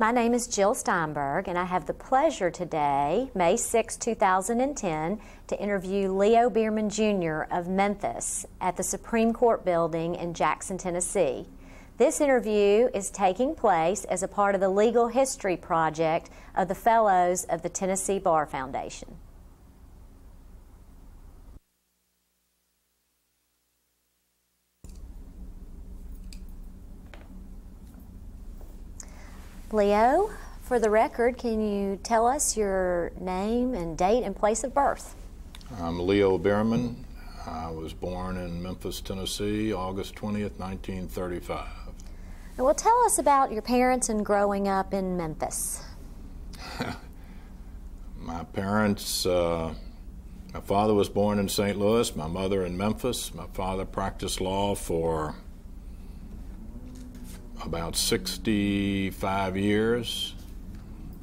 My name is Jill Steinberg, and I have the pleasure today, May 6, 2010, to interview Leo Bearman Jr. of Memphis at the Supreme Court building in Jackson, Tennessee. This interview is taking place as a part of the Legal History Project of the Fellows of the Tennessee Bar Foundation. Leo, for the record, can you tell us your name and date and place of birth? I'm Leo Bearman. I was born in Memphis, Tennessee, August 20th, 1935. well, tell us about your parents and growing up in Memphis. my parents, uh, my father was born in St. Louis, my mother in Memphis. My father practiced law for about 65 years.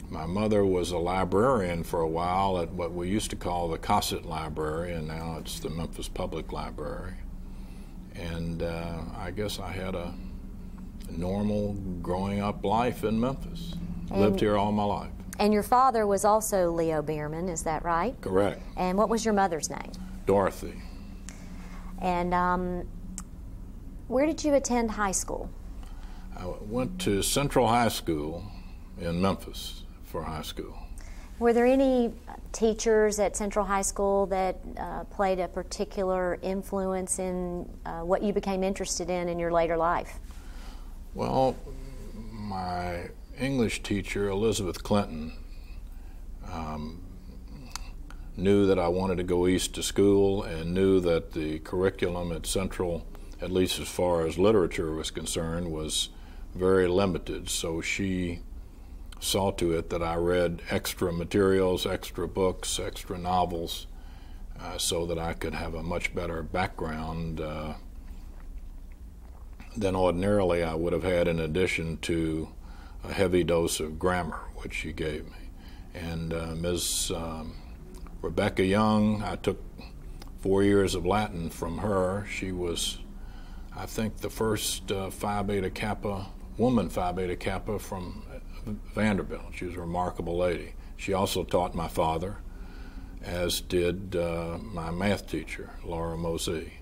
My mother was a librarian for a while at what we used to call the Cossitt Library, and now it's the Memphis Public Library. And uh, I guess I had a normal growing up life in Memphis. And Lived here all my life. And your father was also Leo Bearman, is that right? Correct. And what was your mother's name? Dorothy. And um, where did you attend high school? I went to Central High School in Memphis for high school. Were there any teachers at Central High School that uh, played a particular influence in uh, what you became interested in in your later life? Well, my English teacher, Elizabeth Clinton, um, knew that I wanted to go east to school and knew that the curriculum at Central, at least as far as literature was concerned, was very limited. So she saw to it that I read extra materials, extra books, extra novels, uh, so that I could have a much better background uh, than ordinarily I would have had in addition to a heavy dose of grammar, which she gave me. And uh, Ms. Um, Rebecca Young, I took four years of Latin from her. She was, I think, the first uh, Phi Beta Kappa woman Phi Beta Kappa from Vanderbilt. She was a remarkable lady. She also taught my father, as did uh, my math teacher, Laura Mosey.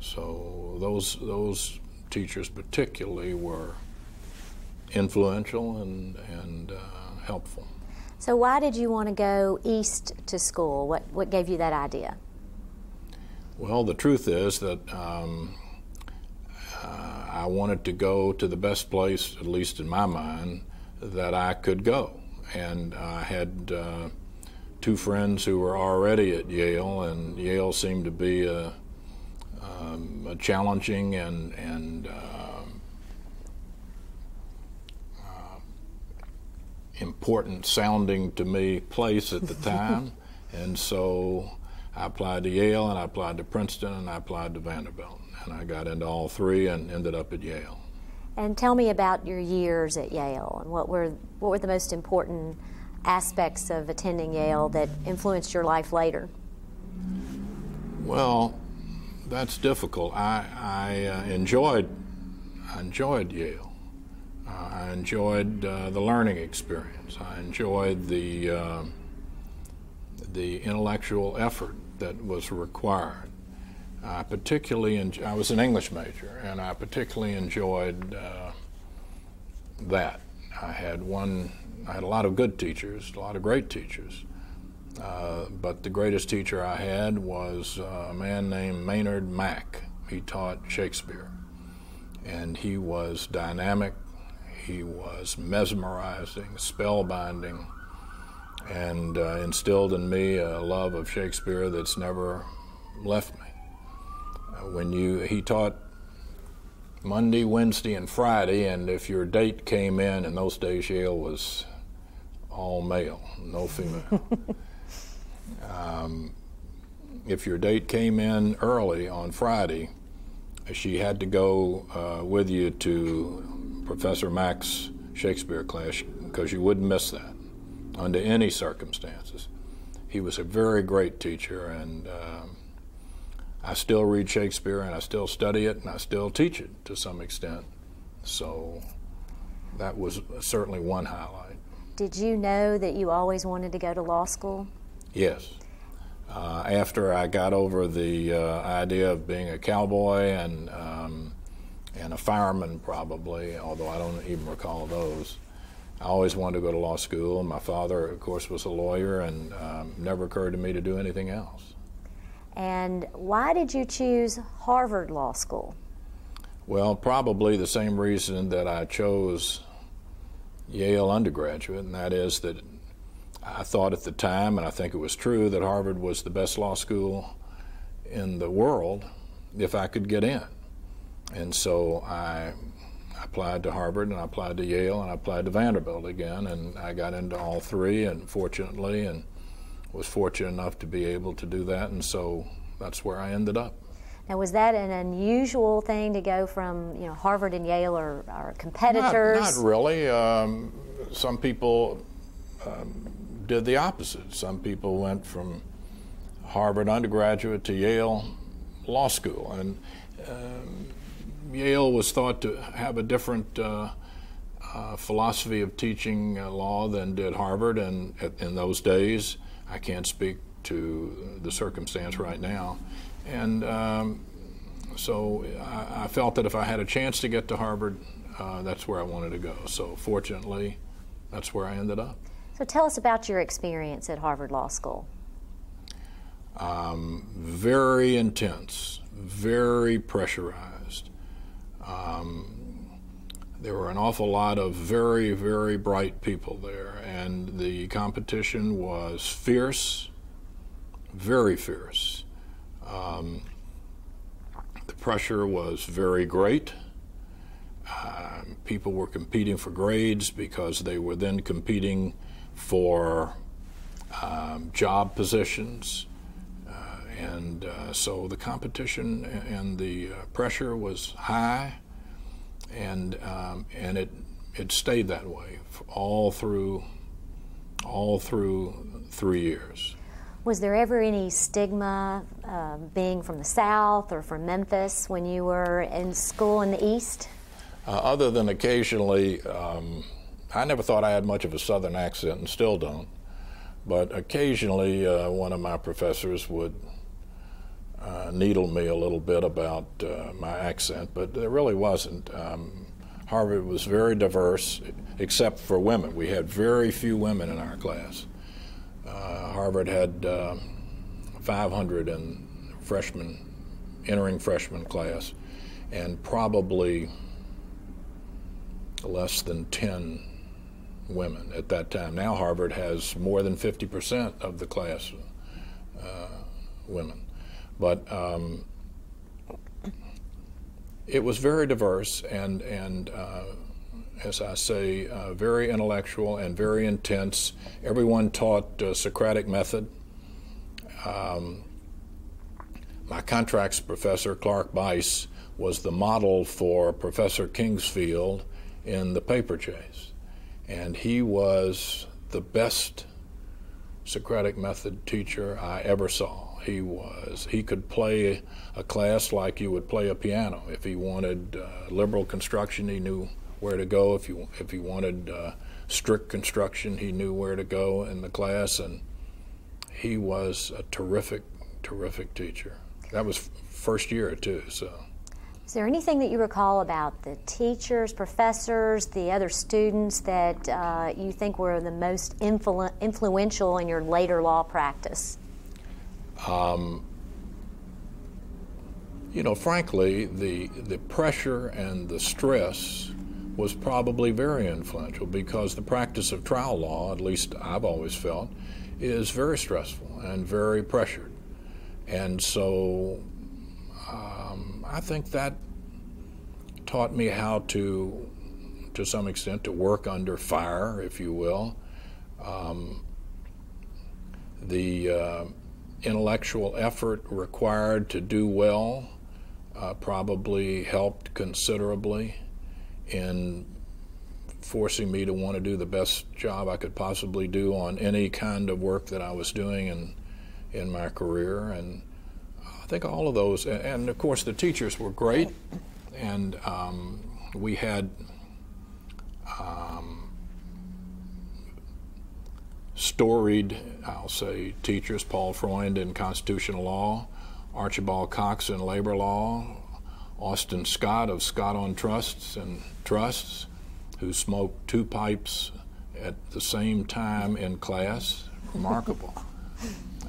So those those teachers particularly were influential and and uh, helpful. So why did you want to go east to school? What what gave you that idea? Well, the truth is that um, uh, I wanted to go to the best place, at least in my mind, that I could go. And I had uh, two friends who were already at Yale, and Yale seemed to be a, um, a challenging and, and uh, uh, important sounding to me place at the time. and so I applied to Yale, and I applied to Princeton, and I applied to Vanderbilt and I got into all three and ended up at Yale. And tell me about your years at Yale and what were what were the most important aspects of attending Yale that influenced your life later? Well, that's difficult. I, I uh, enjoyed I enjoyed Yale. Uh, I enjoyed uh, the learning experience. I enjoyed the uh, the intellectual effort that was required. I particularly, I was an English major, and I particularly enjoyed uh, that. I had one, I had a lot of good teachers, a lot of great teachers. Uh, but the greatest teacher I had was uh, a man named Maynard Mack. He taught Shakespeare. And he was dynamic, he was mesmerizing, spellbinding, and uh, instilled in me a love of Shakespeare that's never left me when you he taught Monday, Wednesday, and Friday, and if your date came in, in those days Yale was all male, no female. um, if your date came in early on Friday, she had to go uh, with you to Professor Mack's Shakespeare class because you wouldn't miss that under any circumstances. He was a very great teacher, and um, I still read Shakespeare and I still study it and I still teach it to some extent. So that was certainly one highlight. Did you know that you always wanted to go to law school? Yes. Uh, after I got over the uh, idea of being a cowboy and um, and a fireman, probably, although I don't even recall those, I always wanted to go to law school. and My father, of course, was a lawyer, and um, never occurred to me to do anything else. And why did you choose Harvard Law School? Well, probably the same reason that I chose Yale undergraduate, and that is that I thought at the time, and I think it was true, that Harvard was the best law school in the world if I could get in. And so I applied to Harvard and I applied to Yale and I applied to Vanderbilt again, and I got into all three, and fortunately, and was fortunate enough to be able to do that, and so that's where I ended up. Now, was that an unusual thing to go from, you know, Harvard and Yale are, are competitors? Not, not really. Um, some people um, did the opposite. Some people went from Harvard undergraduate to Yale Law School, and um, Yale was thought to have a different uh, uh, philosophy of teaching uh, law than did Harvard, and in those days, I can't speak to the circumstance right now. And um, so I, I, felt that if I had a chance to get to Harvard, uh, that's where I wanted to go. So fortunately, that's where I ended up. So tell us about your experience at Harvard Law School. Um, very intense, very pressurized. Um, there were an awful lot of very, very bright people there, and the competition was fierce, very fierce. Um, the pressure was very great. Uh, people were competing for grades because they were then competing for um, job positions. Uh, and uh, so the competition and the uh, pressure was high, and, um, and it, it stayed that way all through, all through three years. Was there ever any stigma uh, being from the South or from Memphis when you were in school in the East? Uh, other than occasionally, um, I never thought I had much of a Southern accent and still don't. But occasionally, uh, one of my professors would uh, needle me a little bit about uh, my accent, but there really wasn't. Um, Harvard was very diverse, except for women. We had very few women in our class. Uh, Harvard had uh, 500 in freshman, entering freshman class, and probably less than 10 women at that time. Now Harvard has more than 50% of the class uh, women. But um, it was very diverse and, and uh, as I say, uh, very intellectual and very intense. Everyone taught uh, Socratic method. Um, my contracts professor, Clark Byse, was the model for Professor Kingsfield in the paper chase. And he was the best Socratic method teacher I ever saw. He was, he could play a class like you would play a piano. If he wanted uh, liberal construction, he knew where to go. If you if he wanted uh, strict construction, he knew where to go in the class, and he was a terrific, terrific teacher. That was first year too. So. Is there anything that you recall about the teachers, professors, the other students that uh, you think were the most influ- influential in your later law practice? Um, you know, frankly, the the pressure and the stress was probably very influential because the practice of trial law, at least I've always felt, is very stressful and very pressured. And so um, I think that taught me how to, to some extent, to work under fire, if you will. Um, the uh, intellectual effort required to do well uh, probably helped considerably in forcing me to want to do the best job I could possibly do on any kind of work that I was doing in in my career. And I think all of those and of course the teachers were great. And um, we had um, storied, I'll say, teachers, Paul Freund in constitutional law, Archibald Cox in labor law, Austin Scott of Scott on Trusts and Trusts, who smoked two pipes at the same time in class. Remarkable.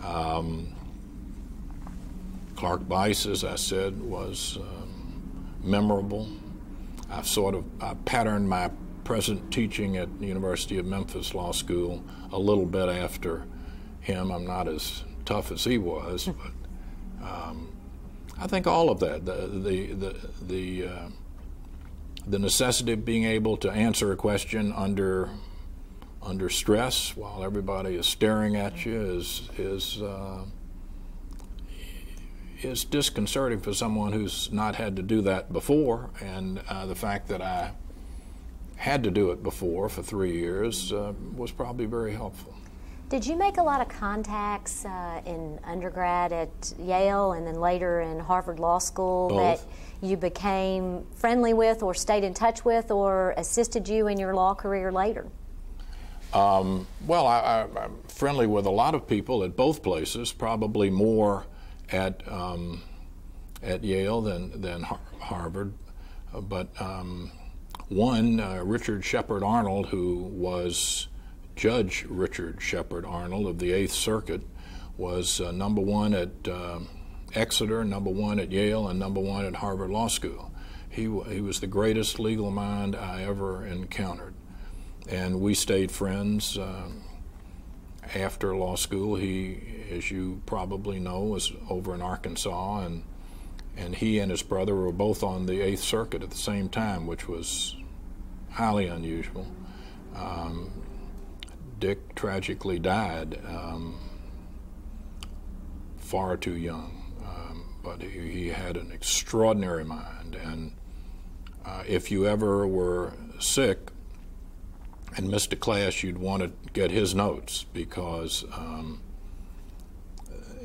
Um, Clark Byse, as I said, was um, memorable. I've sort of I patterned my present teaching at the University of Memphis Law School a little bit after him. I'm not as tough as he was, but um, I think all of that, the the the the, uh, the necessity of being able to answer a question under under stress while everybody is staring at you is is uh, is disconcerting for someone who's not had to do that before, and uh, the fact that I had to do it before for three years uh, was probably very helpful. Did you make a lot of contacts uh, in undergrad at Yale and then later in Harvard Law School Both. that you became friendly with or stayed in touch with or assisted you in your law career later? Um, well, I, am friendly with a lot of people at both places, probably more at um, at Yale than than Har- Harvard, uh, but um, one uh, Richard Sheppard Arnold, who was Judge Richard Sheppard Arnold of the Eighth Circuit, was uh, number one at uh, Exeter, number one at Yale, and number one at Harvard Law School. He he was the greatest legal mind I ever encountered, and we stayed friends. Uh, after law school, he, as you probably know, was over in Arkansas, and and he and his brother were both on the Eighth Circuit at the same time, which was highly unusual. Um, Dick tragically died um, far too young, um, but he, he, had an extraordinary mind, and uh, if you ever were sick and missed a class, you'd want to get his notes because um,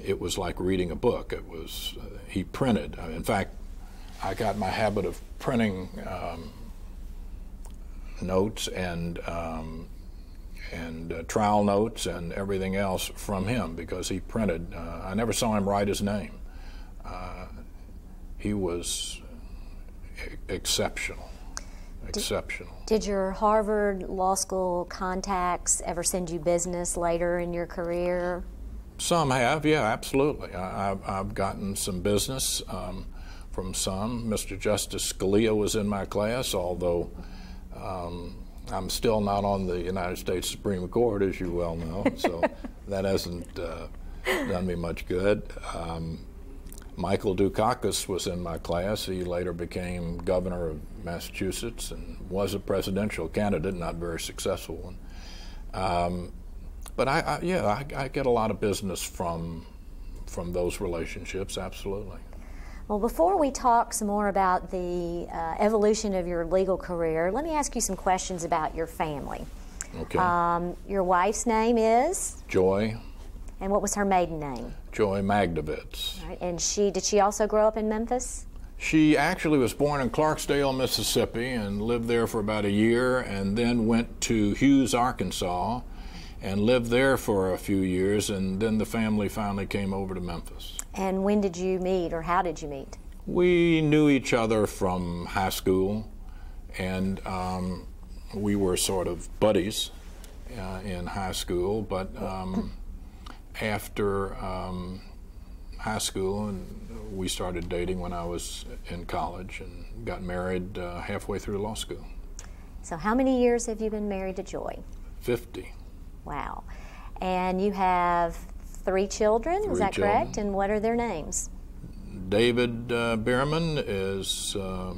it was like reading a book. It was uh, he printed. In fact, I got my habit of printing um, notes and um, and uh, trial notes and everything else from him because he printed. Uh, I never saw him write his name. Uh, he was exceptional exceptional. Did, did your Harvard Law School contacts ever send you business later in your career? Some have, yeah, absolutely. I, have I've gotten some business um, from some. Mr. Justice Scalia was in my class, although um, I'm still not on the United States Supreme Court, as you well know, so that hasn't uh, done me much good. Um, Michael Dukakis was in my class. He later became governor of Massachusetts and was a presidential candidate, not very successful one. Um, but I, I yeah, I, I, get a lot of business from from those relationships. Absolutely. Well, before we talk some more about the uh, evolution of your legal career, let me ask you some questions about your family. Okay. Um, your wife's name is Joy. And what was her maiden name? Joy Magdovitz. Right. And she did she also grow up in Memphis? She actually was born in Clarksdale, Mississippi, and lived there for about a year, and then went to Hughes, Arkansas, and lived there for a few years, and then the family finally came over to Memphis. And when did you meet, or how did you meet? We knew each other from high school, and um, we were sort of buddies uh, in high school, but um, after um, high school, and we started dating when I was in college and got married uh, halfway through law school. So, how many years have you been married to Joy? 50. Wow. And you have three children, three is that children. correct? And what are their names? David uh, Bearman is uh,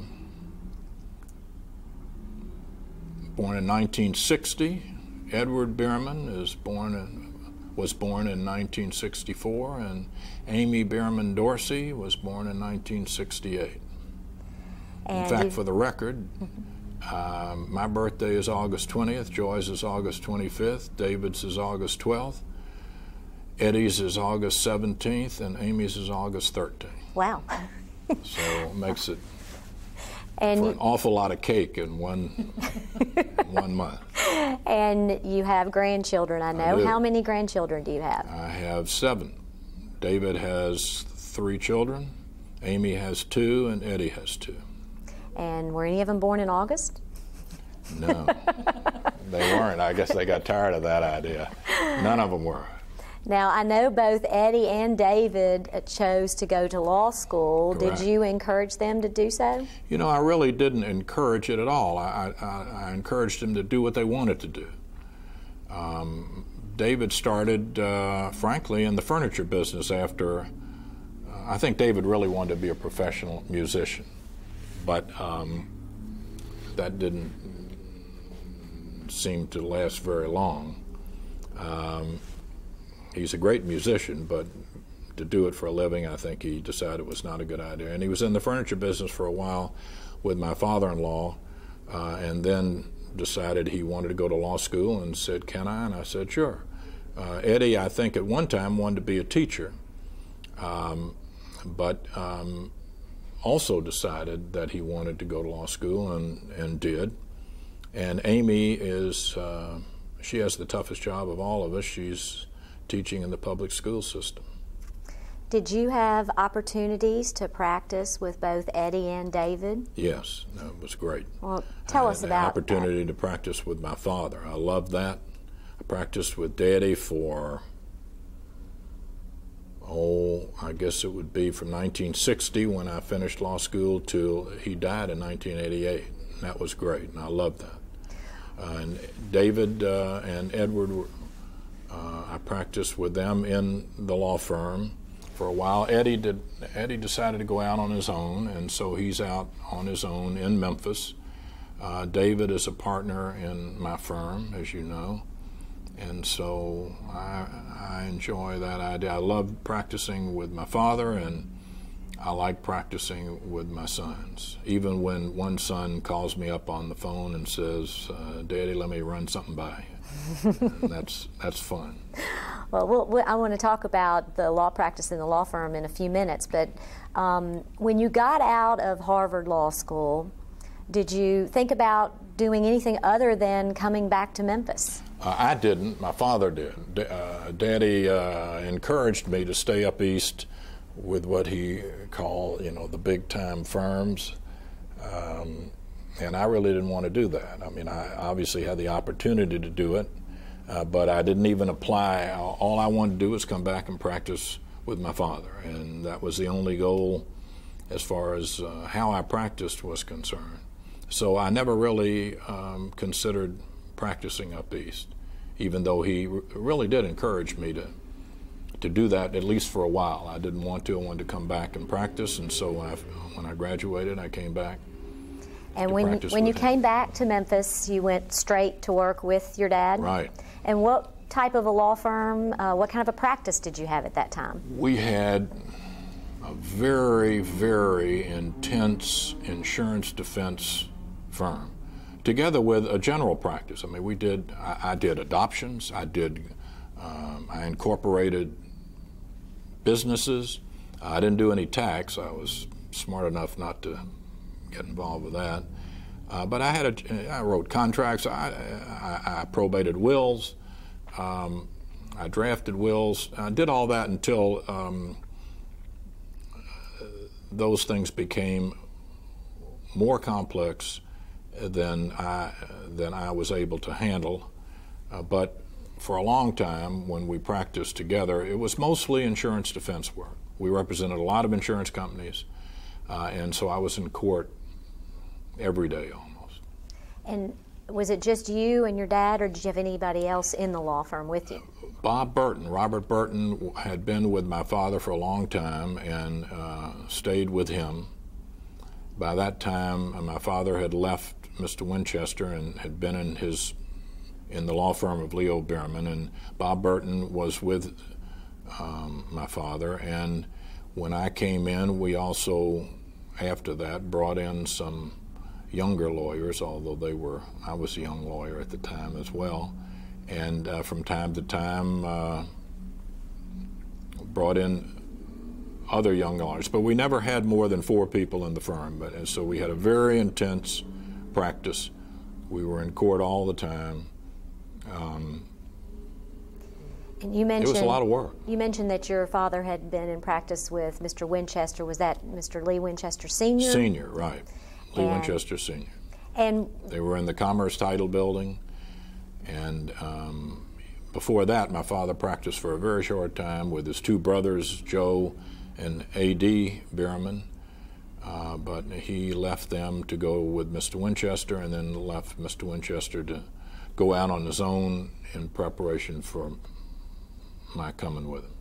born in 1960. Edward Bearman is born in was born in 1964, and Amy Bearman Dorsey was born in 1968. And in fact, for the record, um, my birthday is August 20th, Joy's is August 25th, David's is August 12th, Eddie's is August 17th, and Amy's is August 13th. Wow. so it makes it And for an awful lot of cake in one one month. and you have grandchildren, I know. do. How many grandchildren do you have? I have seven. David has three children. Amy has two, and Eddie has two. And were any of them born in August? No, they weren't. I guess they got tired of that idea. None of them were. Now, I know both Eddie and David chose to go to law school. Correct. Did you encourage them to do so? You know, I really didn't encourage it at all. I, I, I encouraged them to do what they wanted to do. Um, David started, uh, frankly, in the furniture business after. Uh, I think David really wanted to be a professional musician, but um, that didn't seem to last very long. Um, he's a great musician, but to do it for a living, I think he decided it was not a good idea. And he was in the furniture business for a while with my father-in-law, uh, and then decided he wanted to go to law school and said, "Can I?" And I said, "Sure." Uh, Eddie, I think at one time wanted to be a teacher, um, but um, also decided that he wanted to go to law school and, and did. And Amy is, uh, she has the toughest job of all of us. She's teaching in the public school system. Did you have opportunities to practice with both Eddie and David? Yes, that was great. Well, tell I us about opportunity to practice with my father. I loved that. I practiced with Daddy for oh, I guess it would be from 1960 when I finished law school till he died in 1988. And that was great, and I loved that. Uh, and David uh, and Edward, were, uh, I practiced with them in the law firm for a while. Eddie did. Eddie decided to go out on his own, and so he's out on his own in Memphis. Uh, David is a partner in my firm, as you know, and so I, I enjoy that idea. I love practicing with my father, and I like practicing with my sons. Even when one son calls me up on the phone and says, uh, "Daddy, let me run something by you," that's that's fun. Well, we'll, I want to talk about the law practice in the law firm in a few minutes, but um, when you got out of Harvard Law School, did you think about doing anything other than coming back to Memphis? Uh, I didn't. My father did. D- uh, Daddy uh, encouraged me to stay up east with what he called, you know, the big time firms. Um, and I really didn't want to do that. I mean, I obviously had the opportunity to do it, uh, but I didn't even apply. All I wanted to do was come back and practice with my father, and that was the only goal as far as uh, how I practiced was concerned. So I never really um, considered practicing up east, even though he really did encourage me to to do that at least for a while. I didn't want to. I wanted to come back and practice, and so when I, when I graduated, I came back. And when when you him. came back to Memphis, you went straight to work with your dad. Right. And what type of a law firm? Uh, what kind of a practice did you have at that time? We had a very, very intense insurance defense firm, together with a general practice. I mean, we did. I, I did adoptions. I did. Um, I incorporated businesses. I didn't do any tax. I was smart enough not to get involved with that. Uh, but I had a, I wrote contracts. I, I, I probated wills. Um, I drafted wills. I did all that until um, those things became more complex than I than I was able to handle. Uh, but for a long time, when we practiced together, it was mostly insurance defense work. We represented a lot of insurance companies, uh, and so I was in court every day almost. And was it just you and your dad, or did you have anybody else in the law firm with you? Bob Burton, Robert Burton, had been with my father for a long time and uh, stayed with him. By that time, uh, my father had left Mr. Winchester and had been in his in the law firm of Leo Bearman, and Bob Burton was with um, my father. And when I came in, we also, after that, brought in some younger lawyers, although they were I was a young lawyer at the time as well and uh, from time to time uh, brought in other young lawyers, but we never had more than four people in the firm. But and so we had a very intense practice. We were in court all the time. Um, you mentioned it was a lot of work. You mentioned that your father had been in practice with Mr. Winchester. Was that Mr. Lee Winchester Senior? Senior, right? Lee and, Winchester Senior. And they were in the Commerce Title Building, and um, before that, my father practiced for a very short time with his two brothers, Joe and A.D. Bearman. Uh, but he left them to go with Mr. Winchester and then left Mr. Winchester to go out on his own in preparation for my coming with him.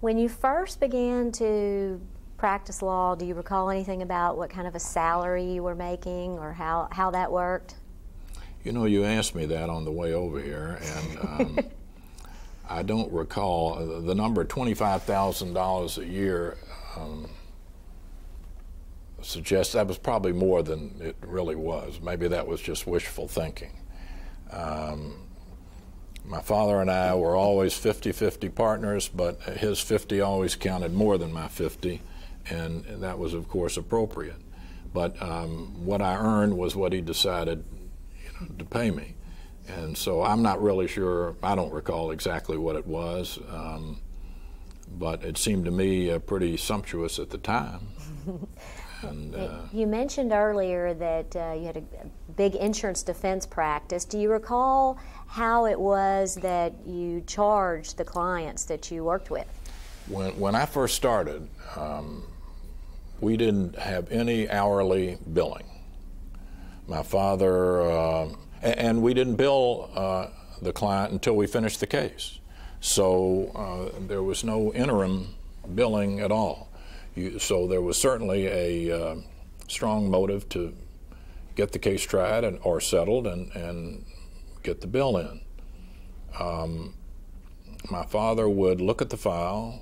When you first began to practice law, do you recall anything about what kind of a salary you were making or how, how that worked? You know, you asked me that on the way over here, and um, I don't recall uh, the number $25,000 a year. Um, suggests that was probably more than it really was. Maybe that was just wishful thinking. Um, my father and I were always 50 50 partners, but his 50 always counted more than my 50, and that was, of course, appropriate. But um, what I earned was what he decided you know, to pay me. And so I'm not really sure, I don't recall exactly what it was, um, but it seemed to me uh, pretty sumptuous at the time. And, uh, you mentioned earlier that uh, you had a big insurance defense practice. Do you recall how it was that you charged the clients that you worked with? When, when I first started, um, we didn't have any hourly billing. My father, uh, and we didn't bill uh, the client until we finished the case. So uh, there was no interim billing at all. You, so there was certainly a uh, strong motive to get the case tried and, or settled and, and get the bill in. Um, my father would look at the file,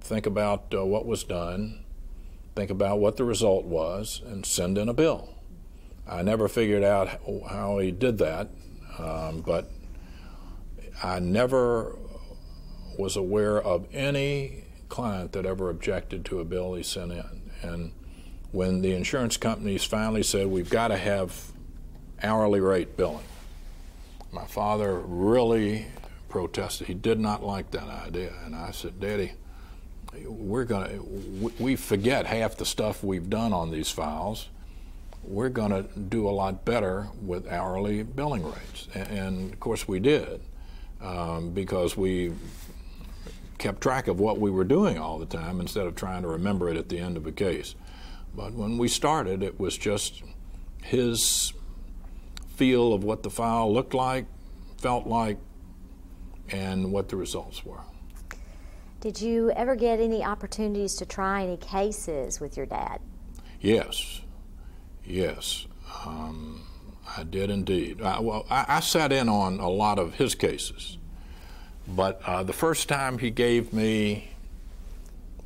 think about uh, what was done, think about what the result was, and send in a bill. I never figured out how he did that, um, but I never was aware of any client that ever objected to a bill he sent in. And when the insurance companies finally said, we've got to have hourly rate billing, my father really protested. He did not like that idea. And I said, Daddy, we're going to, we forget half the stuff we've done on these files. We're going to do a lot better with hourly billing rates. And, of course, we did um, because we kept track of what we were doing all the time instead of trying to remember it at the end of a case. But when we started, it was just his feel of what the file looked like, felt like, and what the results were. Did you ever get any opportunities to try any cases with your dad? Yes, yes, um, I did indeed. I, well, I, I sat in on a lot of his cases. But uh, the first time he gave me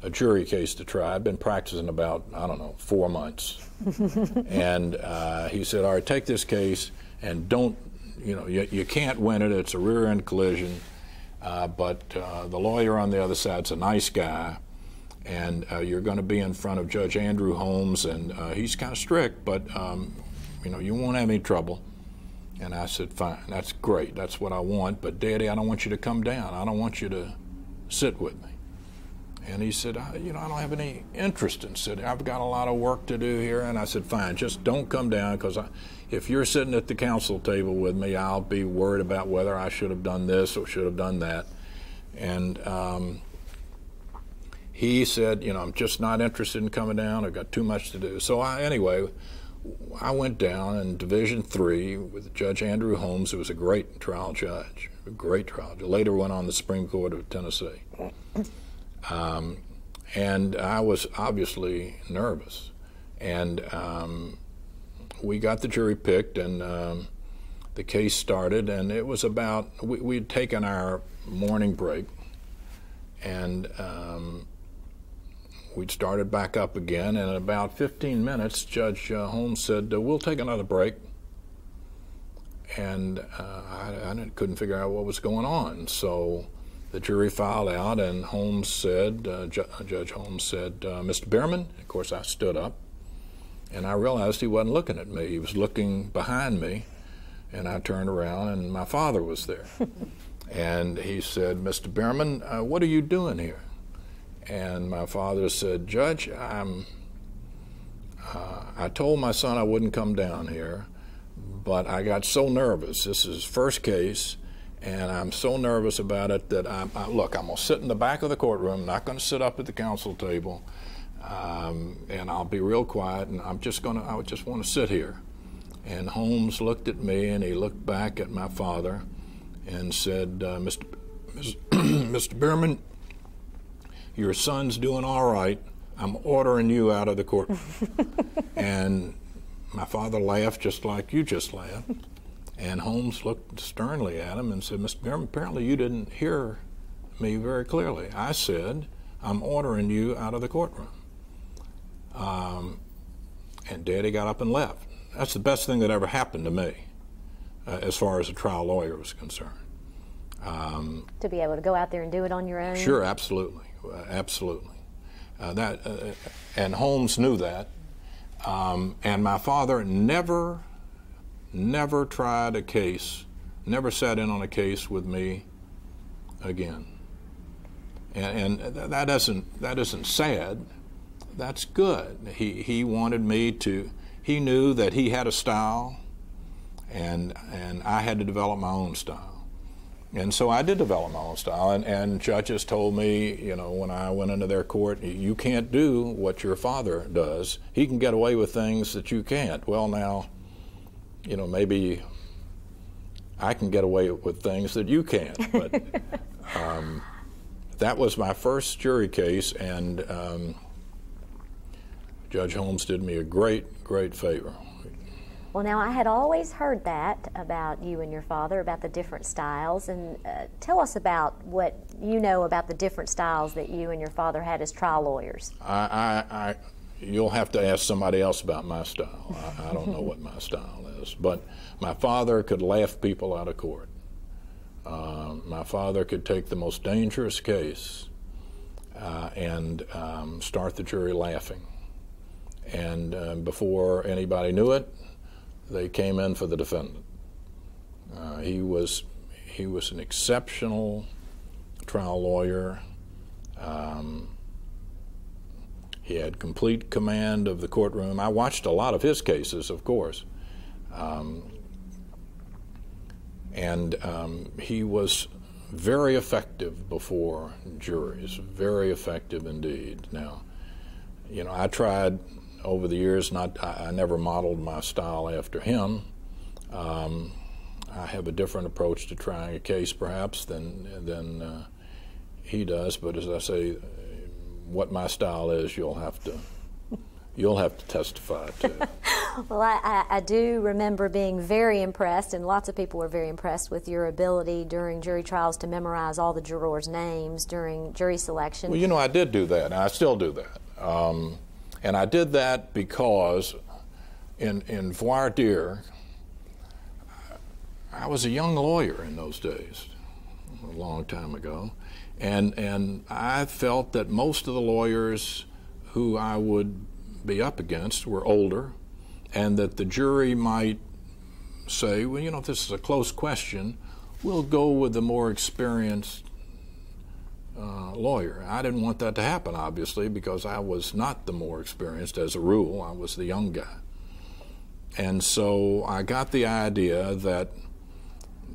a jury case to try, I'd been practicing about, I don't know, four months. and uh, he said, All right, take this case and don't, you know, you, you can't win it. It's a rear end collision. Uh, but uh, the lawyer on the other side's a nice guy. And uh, you're going to be in front of Judge Andrew Holmes, and uh, he's kind of strict, but um, you know you won't have any trouble. And I said, Fine, that's great. That's what I want. But, Daddy, I don't want you to come down. I don't want you to sit with me. And he said, You know, I don't have any interest in sitting. I've got a lot of work to do here. And I said, Fine, just don't come down because if you're sitting at the counsel table with me, I'll be worried about whether I should have done this or should have done that. And um, he said, You know, I'm just not interested in coming down. I've got too much to do. So, I, anyway, I went down in Division Three with Judge Andrew Holmes, who was a great trial judge, a great trial judge. Later went on the Supreme Court of Tennessee. Um, and I was obviously nervous. And um, we got the jury picked, and um, the case started. And it was about, we, we'd taken our morning break, and um, we'd started back up again, and in about 15 minutes, Judge uh, Holmes said, uh, We'll take another break. And uh, I, I couldn't figure out what was going on. So the jury filed out, and Holmes said, uh, Ju- Judge Holmes said, uh, Mr. Bearman. of course, I stood up, and I realized he wasn't looking at me. He was looking behind me, and I turned around, and my father was there. and he said, Mr. Bearman, uh, what are you doing here? And my father said, Judge, I'm, uh, I told my son I wouldn't come down here, but I got so nervous. This is first case and I'm so nervous about it that I'm, I, look, I'm going to sit in the back of the courtroom, not going to sit up at the counsel table, um, and I'll be real quiet, and I'm just going to, I just want to sit here. And Holmes looked at me, and he looked back at my father, and said, uh, Mr. Mr. Bearman, your son's doing all right. I'm ordering you out of the courtroom. and my father laughed just like you just laughed. And Holmes looked sternly at him and said, Mr. Bearman, apparently you didn't hear me very clearly. I said, I'm ordering you out of the courtroom. Um, and Daddy got up and left. That's the best thing that ever happened to me uh, as far as a trial lawyer was concerned. Um, to be able to go out there and do it on your own? Sure, absolutely. Uh, absolutely. Uh, that, uh, and Holmes knew that. Um, and my father never never tried a case, never sat in on a case with me again. And, and that isn't that isn't sad. That's good. He he wanted me to. He knew that he had a style, and and I had to develop my own style. And so I did develop my own style, and, and judges told me, you know, when I went into their court, you can't do what your father does. He can get away with things that you can't. Well, now, you know, maybe I can get away with things that you can't. But um, that was my first jury case, and um, Judge Holmes did me a great, great favor. Well, now I had always heard that about you and your father, about the different styles. And uh, tell us about what you know about the different styles that you and your father had as trial lawyers. I, I, I you'll have to ask somebody else about my style. I, I don't know what my style is. But my father could laugh people out of court. Uh, my father could take the most dangerous case uh, and um, start the jury laughing. And uh, before anybody knew it, they came in for the defendant. Uh, he was he was an exceptional trial lawyer. Um, he had complete command of the courtroom. I watched a lot of his cases, of course. Um, and um, he was very effective before juries, very effective indeed. Now, you know, I tried over the years, not I, I never modeled my style after him. Um, I have a different approach to trying a case, perhaps, than than uh, he does. But as I say, what my style is, you'll have to you'll have to testify to. well, I, I, I, do remember being very impressed, and lots of people were very impressed with your ability during jury trials to memorize all the jurors' names during jury selection. Well, you know, I did do that, and I still do that. Um, and I did that because in, in voir dire, I was a young lawyer in those days, a long time ago. And, and I felt that most of the lawyers who I would be up against were older, and that the jury might say, well, you know, if this is a close question, we'll go with the more experienced uh, lawyer. I didn't want that to happen, obviously, because I was not the more experienced as a rule. I was the young guy. And so I got the idea that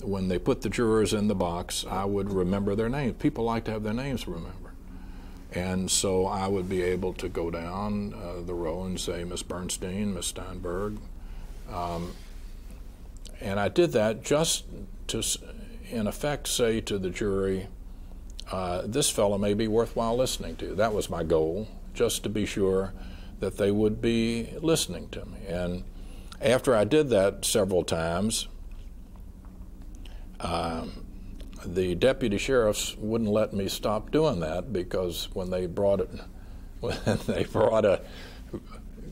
when they put the jurors in the box, I would remember their names. People like to have their names remembered. And so I would be able to go down uh, the row and say, Miss Bernstein, Miss Steinberg. Um, and I did that just to, in effect, say to the jury, uh, this fellow may be worthwhile listening to. That was my goal, just to be sure that they would be listening to me. And after I did that several times, um, the deputy sheriffs wouldn't let me stop doing that because when they brought it, when they brought a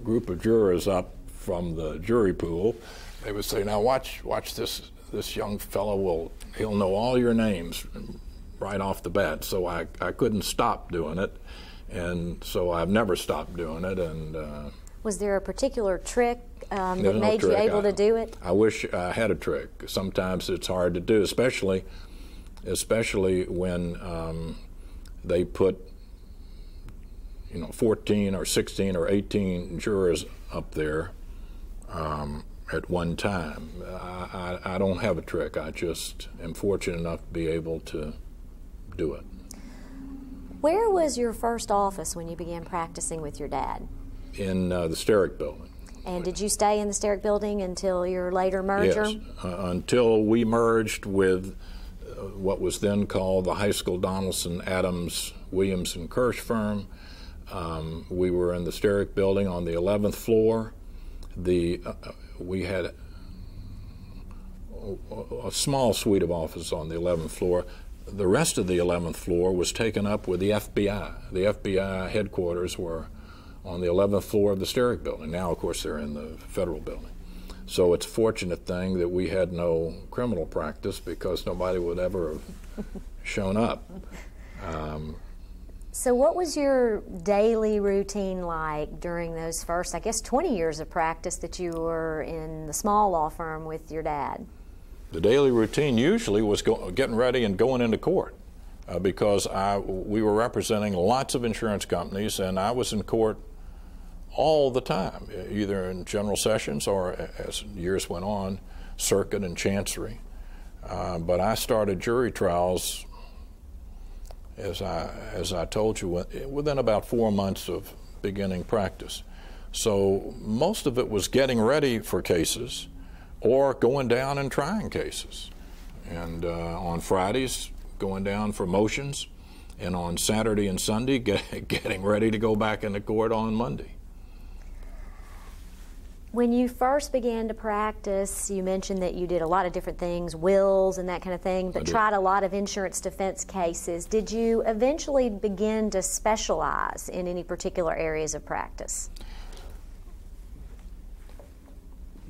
group of jurors up from the jury pool, they would say, "Now watch, watch this. This young fellow will he'll know all your names. Right off the bat. So I, I couldn't stop doing it. And so I've never stopped doing it. And uh, was there a particular trick um, that no made trick. you able I, to do it? I wish I had a trick. Sometimes it's hard to do, especially especially when um, they put you know 14 or 16 or 18 jurors up there um, at one time. I, I, I don't have a trick. I just am fortunate enough to be able to do it. Where was your first office when you began practicing with your dad? In uh, the Sterick building. And did you stay in the Sterick building until your later merger? Yes, uh, until we merged with uh, what was then called the High School Donelson Adams Williamson Kirsch firm. Um, we were in the Sterick building on the 11th floor. The uh, we had a, a small suite of offices on the 11th floor. The rest of the 11th floor was taken up with the FBI. The FBI headquarters were on the 11th floor of the Sterick building. Now, of course, they're in the federal building. So it's a fortunate thing that we had no criminal practice because nobody would ever have shown up. Um, so, what was your daily routine like during those first, I guess, 20 years of practice that you were in the small law firm with your dad? The daily routine usually was go, getting ready and going into court uh, because I, we were representing lots of insurance companies and I was in court all the time, either in general sessions or, as years went on, circuit and chancery. Uh, but I started jury trials as I, as I told you, within about four months of beginning practice. So most of it was getting ready for cases or going down and trying cases. And uh, on Fridays, going down for motions, and on Saturday and Sunday, get, getting ready to go back into court on Monday. When you first began to practice, you mentioned that you did a lot of different things, wills and that kind of thing, but tried a lot of insurance defense cases. Did you eventually begin to specialize in any particular areas of practice?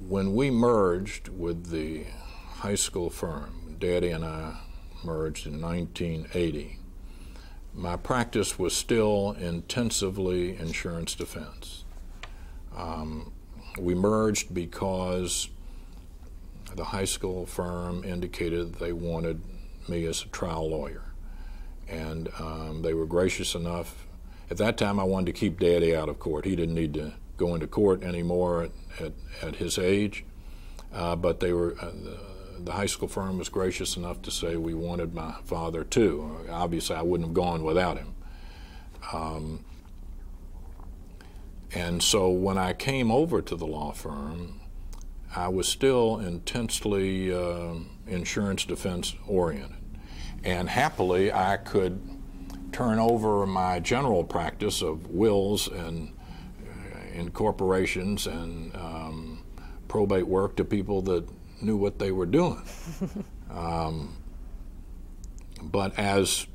When we merged with the Heiskell firm, Daddy and I merged in 1980, my practice was still intensively insurance defense. Um, we merged because the Heiskell firm indicated they wanted me as a trial lawyer. And um, they were gracious enough. At that time, I wanted to keep Daddy out of court. He didn't need to go into court anymore at, at, his age. Uh, but they were, uh, the, Heiskell firm was gracious enough to say we wanted my father too. Obviously, I wouldn't have gone without him. Um, and so when I came over to the law firm, I was still intensely uh, insurance defense oriented. And happily, I could turn over my general practice of wills and uh, incorporations and um, probate work to people that knew what they were doing. um, but as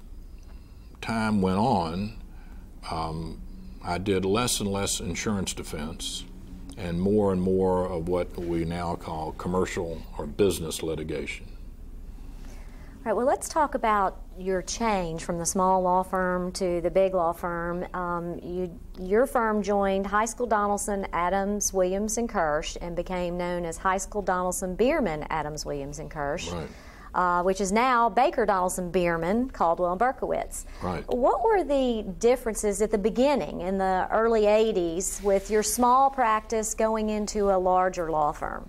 time went on, um, I did less and less insurance defense and more and more of what we now call commercial or business litigation. All right, well, let's talk about your change from the small law firm to the big law firm. Um, you, your firm joined High School Donelson, Adams, Williams, and Kirsch and became known as High School Donelson, Bearman, Adams, Williams, and Kirsch. Right uh, which is now Baker Donelson Bearman, Caldwell and Berkowitz. Right. What were the differences at the beginning in the early 80s with your small practice going into a larger law firm?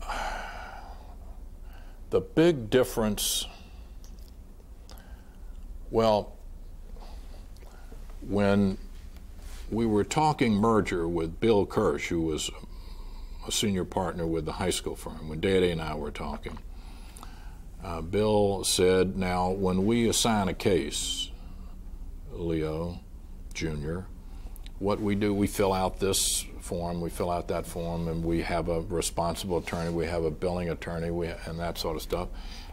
The big difference, well, when we were talking merger with Bill Kirsch, who was a senior partner with the Heiskell firm, when Daddy and I were talking, uh, Bill said, Now, when we assign a case, Leo Jr., what we do, we fill out this form, we fill out that form, and we have a responsible attorney, we have a billing attorney, we, and that sort of stuff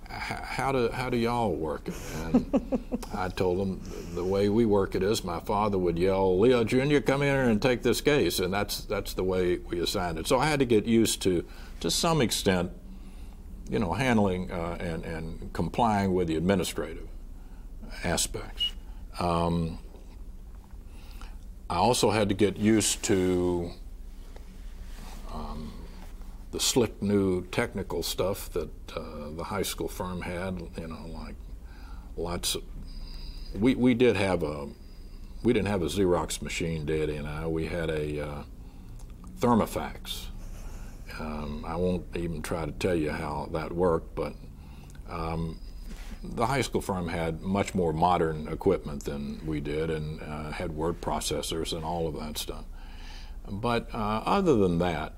how do how do y'all work it? And I told them the way we work it is my father would yell, "Leo Jr., come in here and take this case," and that's that's the way we assigned it. So I had to get used to, to some extent, you know, handling uh, and, and complying with the administrative aspects. Um, I also had to get used to um, the slick new technical stuff that uh, the Heiskell firm had, you know, like lots of. We, we did have a, we didn't have a Xerox machine, Daddy and I. We had a uh, Thermofax. Um, I won't even try to tell you how that worked, but um, the Heiskell firm had much more modern equipment than we did and uh, had word processors and all of that stuff. But uh, other than that,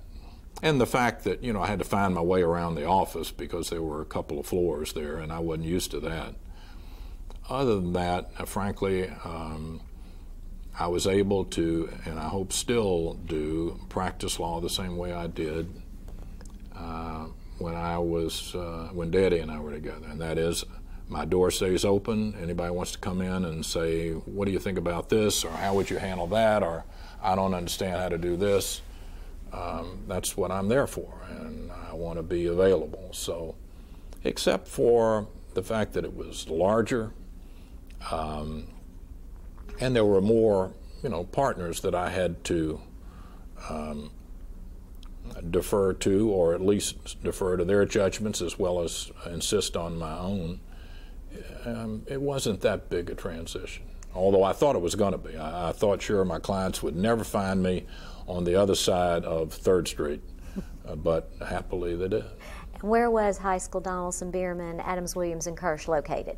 and the fact that you know I had to find my way around the office because there were a couple of floors there, and I wasn't used to that. Other than that, uh, frankly, um, I was able to, and I hope still do, practice law the same way I did uh, when I was uh, when Daddy and I were together, and that is, my door stays open. Anybody wants to come in and say, "What do you think about this?" or "How would you handle that?" or "I don't understand how to do this." Um, that's what I'm there for, and I want to be available. So, except for the fact that it was larger, um, and there were more, you know, partners that I had to um, defer to, or at least defer to their judgments as well as insist on my own. Um, it wasn't that big a transition, although I thought it was going to be. I, I, thought sure my clients would never find me on the other side of Third Street, uh, but happily they did. Where was High School Donelson, Bearman, Adams Williams, and Kirsch located?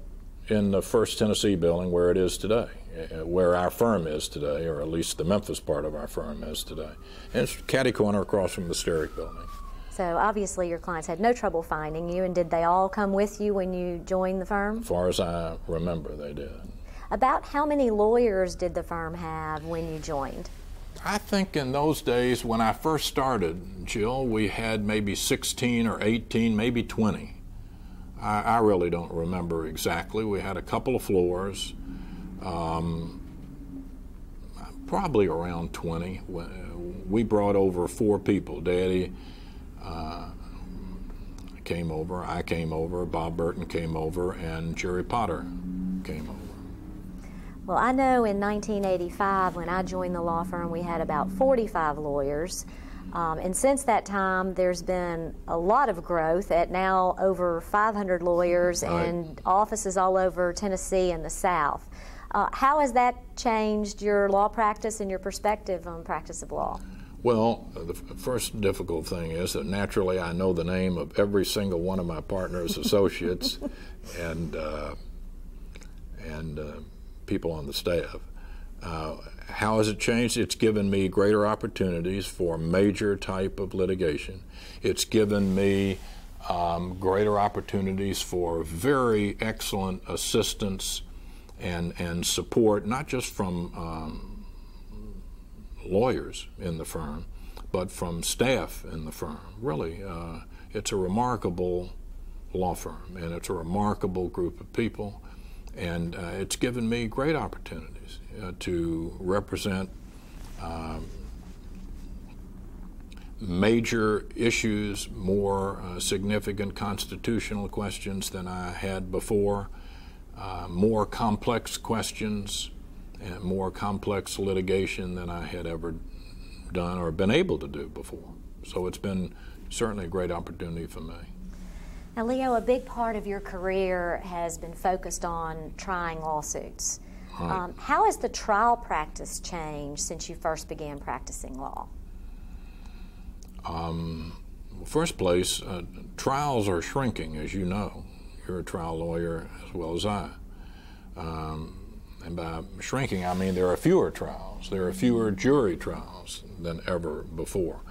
In the First Tennessee building where it is today, uh, where our firm is today, or at least the Memphis part of our firm is today. And it's catty corner across from the Sterick building. So obviously your clients had no trouble finding you, and did they all come with you when you joined the firm? As far as I remember, they did. About how many lawyers did the firm have when you joined? I think in those days when I first started, Jill, we had maybe 16 or 18, maybe 20. I, I really don't remember exactly. We had a couple of floors, um, probably around 20. We brought over four people. Daddy uh, came over, I came over, Bob Burton came over, and Jerry Potter came over. Well, I know in 1985, when I joined the law firm, we had about 45 lawyers. Um, and since that time, there's been a lot of growth at now over 500 lawyers right. and offices all over Tennessee and the South. Uh, how has that changed your law practice and your perspective on practice of law? Well, the first difficult thing is that naturally I know the name of every single one of my partners, associates, and uh, and uh, people on the staff. Uh, how has it changed? It's given me greater opportunities for major type of litigation. It's given me um, greater opportunities for very excellent assistance and, and support, not just from um, lawyers in the firm, but from staff in the firm. Really, uh, it's a remarkable law firm, and it's a remarkable group of people. And uh, it's given me great opportunities uh, to represent um, major issues, more uh, significant constitutional questions than I had before, uh, more complex questions, more complex litigation than I had ever done or been able to do before. So it's been certainly a great opportunity for me. Now, Leo, a big part of your career has been focused on trying lawsuits. Right. Um, how has the trial practice changed since you first began practicing law? Um, first place, uh, trials are shrinking, as you know. You're a trial lawyer as well as I. Um, and by shrinking, I mean there are fewer trials, there are fewer jury trials than ever before.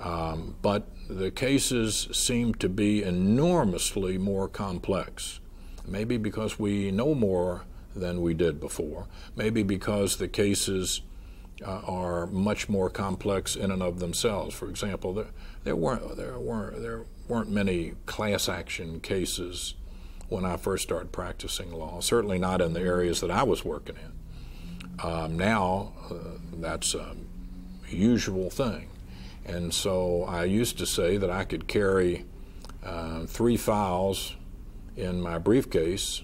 Um, but the cases seem to be enormously more complex. Maybe because we know more than we did before. Maybe because the cases uh, are much more complex in and of themselves. For example, there, there weren't there weren't there weren't many class action cases when I first started practicing law. Certainly not in the areas that I was working in. Um, now uh, that's a usual thing. And so I used to say that I could carry uh, three files in my briefcase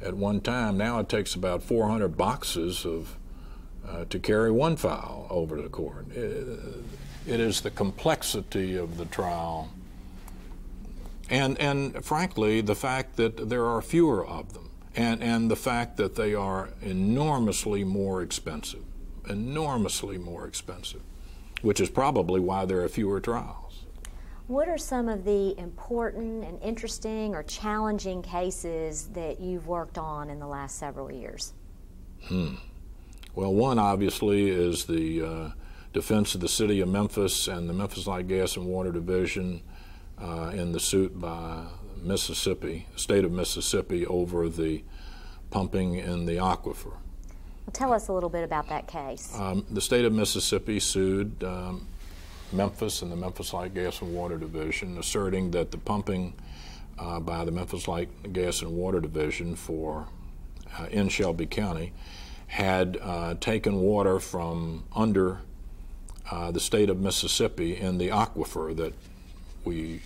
at one time. Now it takes about 400 boxes of uh, to carry one file over to the court. It, it is the complexity of the trial, and and frankly, the fact that there are fewer of them, and and the fact that they are enormously more expensive, enormously more expensive, which is probably why there are fewer trials. What are some of the important and interesting or challenging cases that you've worked on in the last several years? Hmm. Well, one obviously is the uh, defense of the city of Memphis and the Memphis Light Gas and Water Division uh, in the suit by Mississippi, state of Mississippi, over the pumping in the aquifer. Well, tell us a little bit about that case. Um, the state of Mississippi sued um, Memphis and the Memphis Light Gas and Water Division, asserting that the pumping uh, by the Memphis Light Gas and Water Division for uh, in Shelby County had uh, taken water from under uh, the state of Mississippi in the aquifer that we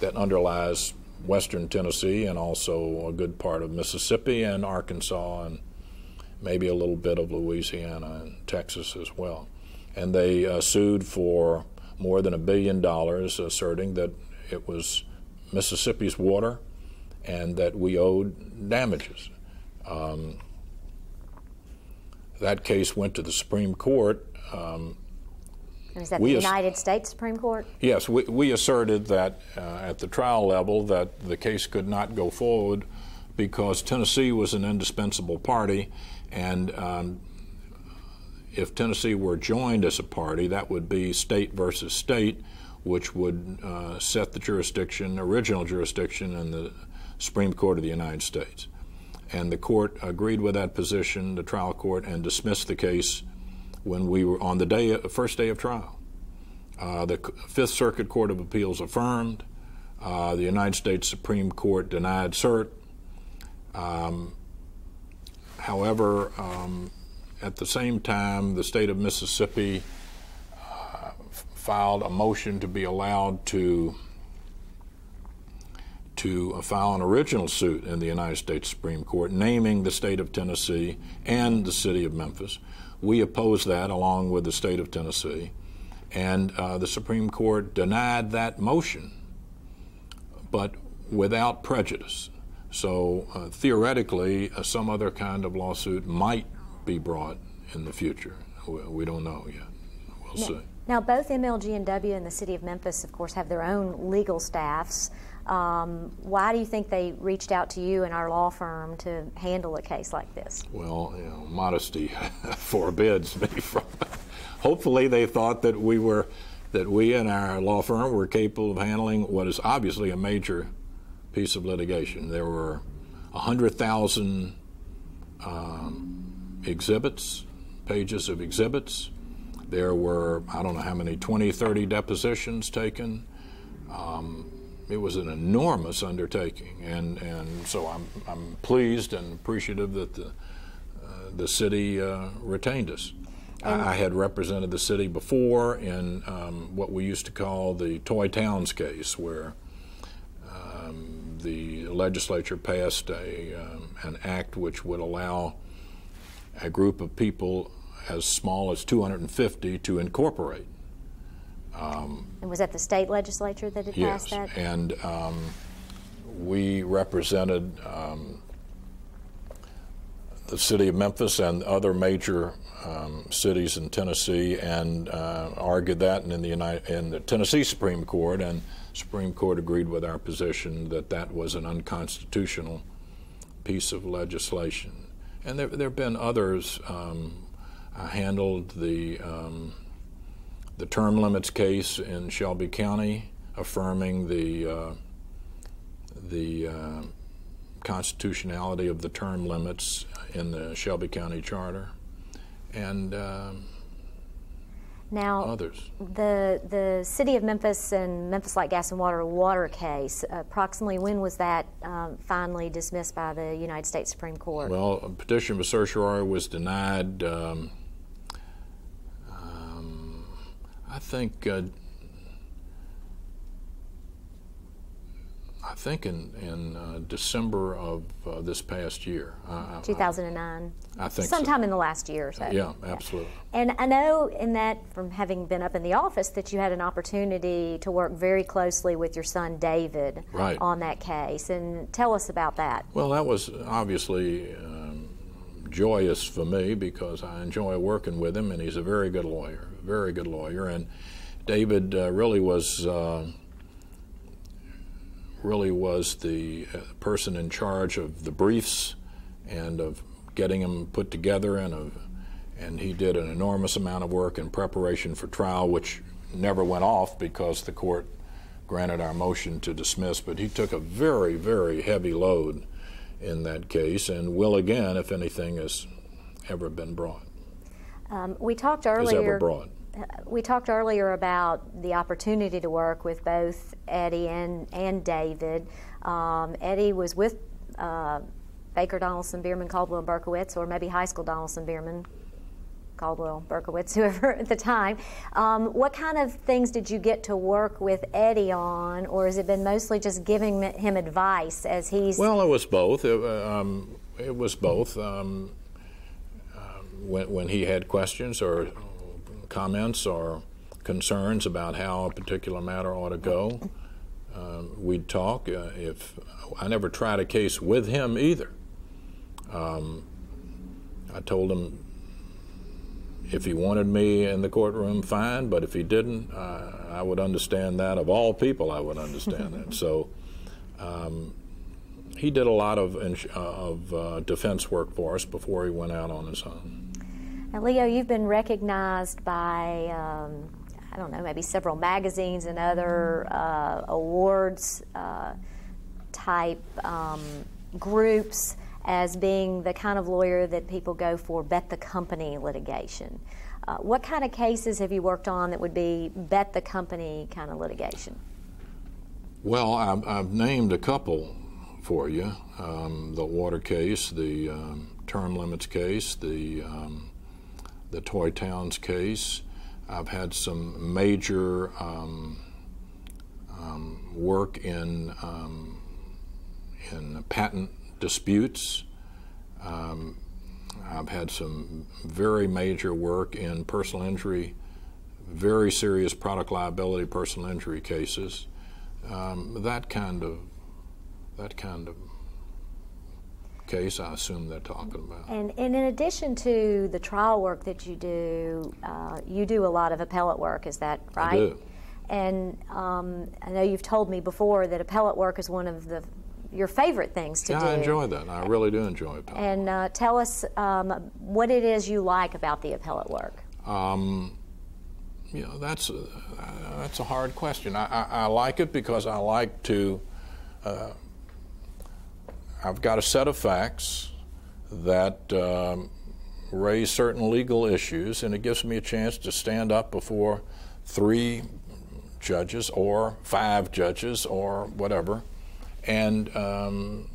that underlies western Tennessee and also a good part of Mississippi and Arkansas and maybe a little bit of Louisiana and Texas as well and they uh, sued for more than a billion dollars, asserting that it was Mississippi's water and that we owed damages. Um, that case went to the Supreme Court. Um, is that the United States Supreme Court? Yes, we, we asserted that uh, at the trial level that the case could not go forward because Tennessee was an indispensable party, and um, if Tennessee were joined as a party, that would be state versus state, which would uh, set the jurisdiction, original jurisdiction, in the Supreme Court of the United States. And the court agreed with that position, the trial court, and dismissed the case when we were on the day, first day of trial. Uh, the Fifth Circuit Court of Appeals affirmed. Uh, the United States Supreme Court denied cert. Um, however, um, at the same time, the state of Mississippi uh, filed a motion to be allowed to to file an original suit in the United States Supreme Court naming the state of Tennessee and the city of Memphis. We opposed that along with the state of Tennessee, and uh, the Supreme Court denied that motion, but without prejudice. So uh, theoretically, uh, some other kind of lawsuit might be brought in the future. We, we don't know yet. We'll now, see. Now, both MLG&W and the City of Memphis, of course, have their own legal staffs. Um, why do you think they reached out to you and our law firm to handle a case like this? Well, you know, modesty forbids me from. Hopefully, they thought that we were, that we and our law firm were capable of handling what is obviously a major piece of litigation. There were hundred thousand um, exhibits, pages of exhibits. There were, I don't know how many, 20, 30 depositions taken. Um, it was an enormous undertaking, and, and so I'm, I'm pleased and appreciative that the, uh, the city uh, retained us. I, I, had represented the city before in um, what we used to call the Toy Towns case, where um, the legislature passed a, um, an act which would allow a group of people as small as 250 to incorporate. Um, and was that the state legislature that had yes, passed that? and um, we represented um, the city of Memphis and other major um, cities in Tennessee, and uh, argued that in the United, in the Tennessee Supreme Court, and Supreme Court agreed with our position that that was an unconstitutional piece of legislation and there, there have been others. Um, I handled the um, the term limits case in Shelby County, affirming the uh, the uh, constitutionality of the term limits in the Shelby County Charter, and. Um, now, others. The the city of Memphis and Memphis Light Gas and Water water case. Approximately when was that um, finally dismissed by the United States Supreme Court? Well, a petition for certiorari was denied. Um, um, I think uh, think in in uh, December of uh, this past year. 2009. I, I think sometime so. in the last year or so. Yeah, absolutely. And I know in that from having been up in the office that you had an opportunity to work very closely with your son David right. on that case. And tell us about that. Well, that was obviously um, joyous for me because I enjoy working with him, and he's a very good lawyer, very good lawyer. And David uh, really was. Uh, really was the uh, person in charge of the briefs and of getting them put together and of, and he did an enormous amount of work in preparation for trial which never went off because the court granted our motion to dismiss but he took a very very heavy load in that case and will again if anything has ever been brought um, we talked earlier brought we talked earlier about the opportunity to work with both Eddie and, and David. Um, Eddie was with uh, Baker Donelson, Bearman, Caldwell, Berkowitz, or maybe high school Donelson, Bearman, Caldwell, Berkowitz, whoever at the time. Um, what kind of things did you get to work with Eddie on, or has it been mostly just giving him advice as he's? Well, it was both. It, um, it was both. Um, uh, when, when he had questions or comments or concerns about how a particular matter ought to go, um, we'd talk. Uh, if I never tried a case with him either, um, I told him if he wanted me in the courtroom, fine. But if he didn't, uh, I would understand that. Of all people, I would understand that. So. Um, he did a lot of, uh, of uh, defense work for us before he went out on his own. Now, Leo, you've been recognized by, um, I don't know, maybe several magazines and other uh, awards uh, type um, groups as being the kind of lawyer that people go for bet the company litigation. Uh, what kind of cases have you worked on that would be bet the company kind of litigation? Well, I've, I've named a couple for you um, the water case, the um, term limits case, the um, the Toy Towns case. I've had some major um, um, work in um, in patent disputes. Um, I've had some very major work in personal injury, very serious product liability personal injury cases. Um, that kind of that kind of case, I assume they're talking about. And, and in addition to the trial work that you do, uh, you do a lot of appellate work, is that right? I do. And um, I know you've told me before that appellate work is one of the your favorite things to yeah, do. I enjoy that. I really do enjoy it. And uh, tell us um, what it is you like about the appellate work. Um, you know, that's a, uh, that's a hard question. I, I, I, like it because I like to uh, I've got a set of facts that um, raise certain legal issues, and it gives me a chance to stand up before three judges or five judges or whatever and um,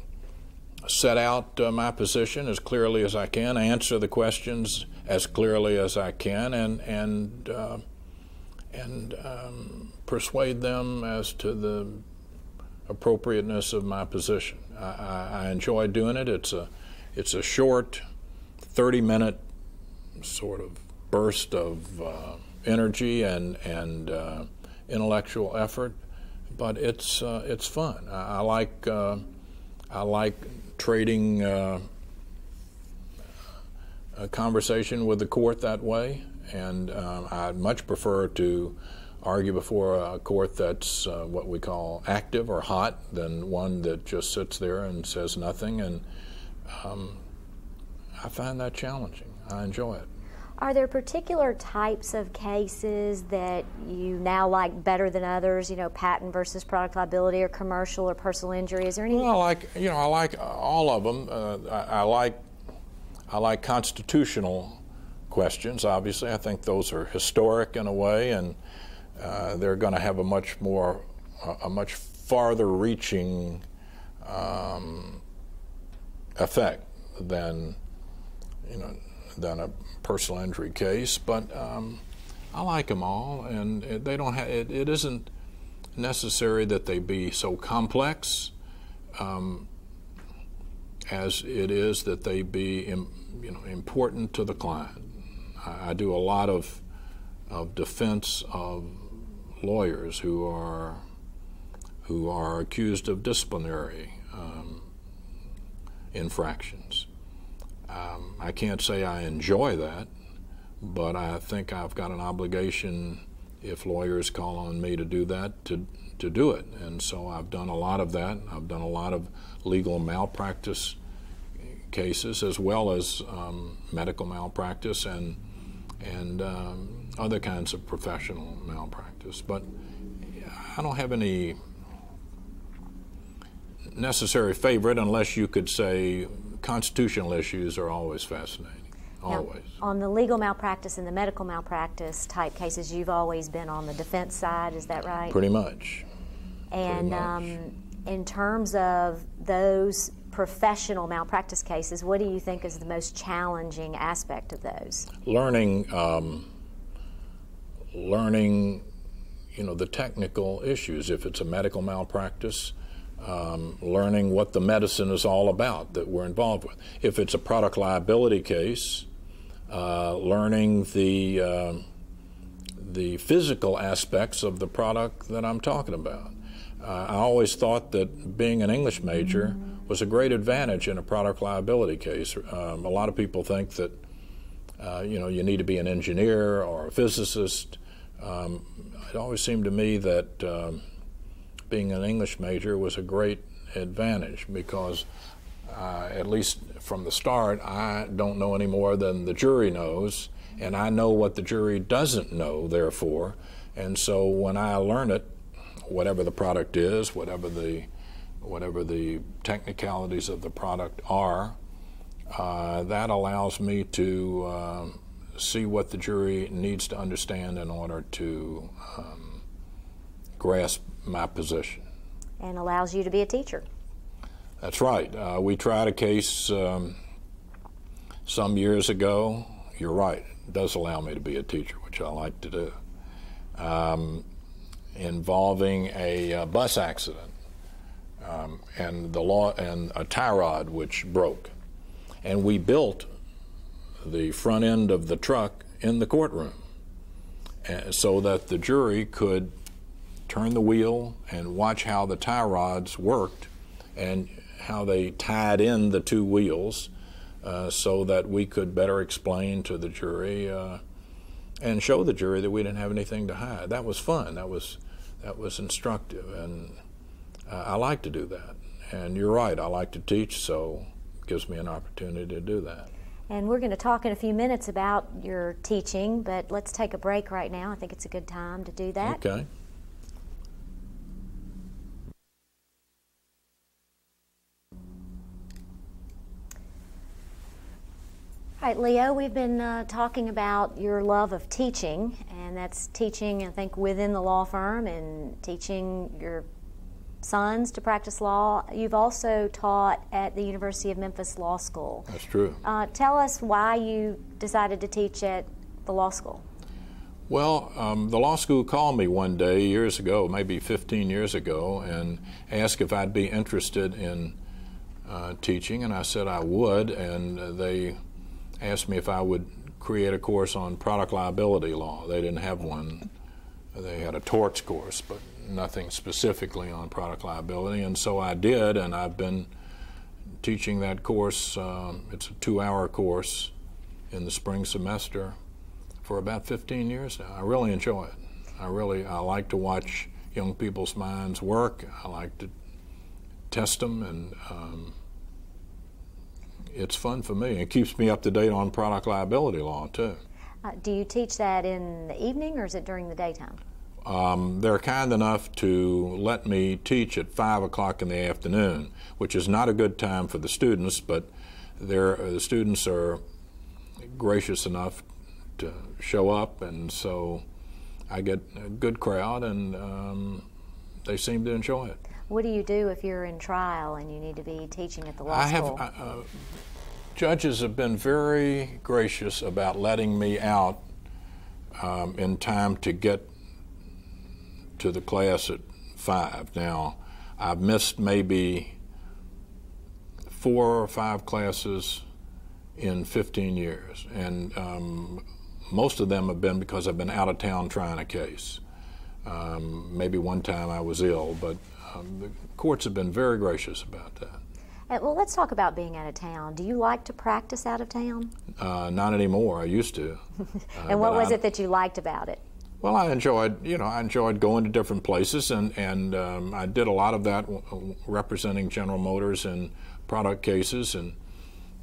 set out uh, my position as clearly as I can, answer the questions as clearly as I can, and and uh, and um, persuade them as to the appropriateness of my position. I, I, enjoy doing it. It's a it's a short, 30 minute sort of burst of uh, energy and and uh, intellectual effort, but it's uh, it's fun. I, I like uh, I like trading uh, a conversation with the court that way, and um, I'd much prefer to argue before a court that's uh, what we call active or hot than one that just sits there and says nothing. And um, I find that challenging. I enjoy it. Are there particular types of cases that you now like better than others? You know, patent versus product liability, or commercial or personal injury. Is there any? Well, I like you know I like all of them. Uh, I, I like I like constitutional questions. Obviously, I think those are historic in a way, and uh, they're going to have a much more, a much farther reaching um, effect than, you know, than a personal injury case. But um, I like them all, and they don't have. It, it isn't necessary that they be so complex. um, as it is that they be you know, important to the client. I, I, do a lot of, of defense of lawyers who are, who are accused of disciplinary um, infractions. Um, I can't say I enjoy that, but I think I've got an obligation if lawyers call on me to do that to to do it. And so I've done a lot of that. I've done a lot of legal malpractice cases as well as um, medical malpractice and and um, other kinds of professional malpractice. But I don't have any necessary favorite unless you could say constitutional issues are always fascinating. Always. Now, on the legal malpractice and the medical malpractice type cases, you've always been on the defense side, is that right? Pretty much. And Pretty much. Um, in terms of those professional malpractice cases, what do you think is the most challenging aspect of those? Learning, um, learning, you know, the technical issues. If it's a medical malpractice, um, learning what the medicine is all about that we're involved with. If it's a product liability case, uh, learning the uh, the physical aspects of the product that I'm talking about. Uh, I always thought that being an English major was a great advantage in a product liability case. Um, a lot of people think that uh, you know you need to be an engineer or a physicist. Um, it always seemed to me that um, being an English major was a great advantage because, uh, at least from the start, I don't know any more than the jury knows, and I know what the jury doesn't know, therefore. And so when I learn it, whatever the product is, whatever the whatever the technicalities of the product are, uh, that allows me to uh, see what the jury needs to understand in order to um, grasp my position. And allows you to be a teacher. That's right. Uh, we tried a case um, some years ago. You're right. It does allow me to be a teacher, which I like to do. Um, involving a, uh, bus accident um, and the law and a tie rod which broke, and we built the front end of the truck in the courtroom, so that the jury could turn the wheel and watch how the tie rods worked and how they tied in the two wheels uh, so that we could better explain to the jury uh, and show the jury that we didn't have anything to hide. That was fun. That was that was instructive, and uh, I like to do that. And you're right. I like to teach, so it gives me an opportunity to do that. And we're going to talk in a few minutes about your teaching, but let's take a break right now. I think it's a good time to do that. Okay. All right, Leo, we've been uh, talking about your love of teaching, and that's teaching, I think, within the law firm and teaching your sons to practice law. You've also taught at the University of Memphis Law School. That's true. Uh, tell us why you decided to teach at the law school. Well, um, the law school called me one day years ago, maybe 15 years ago, and asked if I'd be interested in uh, teaching, and I said I would, and they asked me if I would create a course on product liability law. They didn't have one. They had a torts course, but nothing specifically on product liability. And so I did, and I've been teaching that course. Um, it's a two hour course in the spring semester for about 15 years now. I really enjoy it. I really I like to watch young people's minds work. I like to test them and um, it's fun for me. It keeps me up to date on product liability law too. Uh, do you teach that in the evening or is it during the daytime? Um, they're kind enough to let me teach at five o'clock in the afternoon, which is not a good time for the students, but the students are gracious enough to show up, and so I get a good crowd, and um, they seem to enjoy it. What do you do if you're in trial and you need to be teaching at the law I school? Have, uh, judges have been very gracious about letting me out um, in time to get to the class at five. Now, I've missed maybe four or five classes in 15 years, and um, most of them have been because I've been out of town trying a case. Um, maybe one time I was ill, but um, the courts have been very gracious about that. Uh, well, let's talk about being out of town. Do you like to practice out of town? Uh, not anymore. I used to. Uh, and what was I, it that you liked about it? Well, I enjoyed, you know, I enjoyed going to different places, and and um, I did a lot of that representing General Motors in product cases, and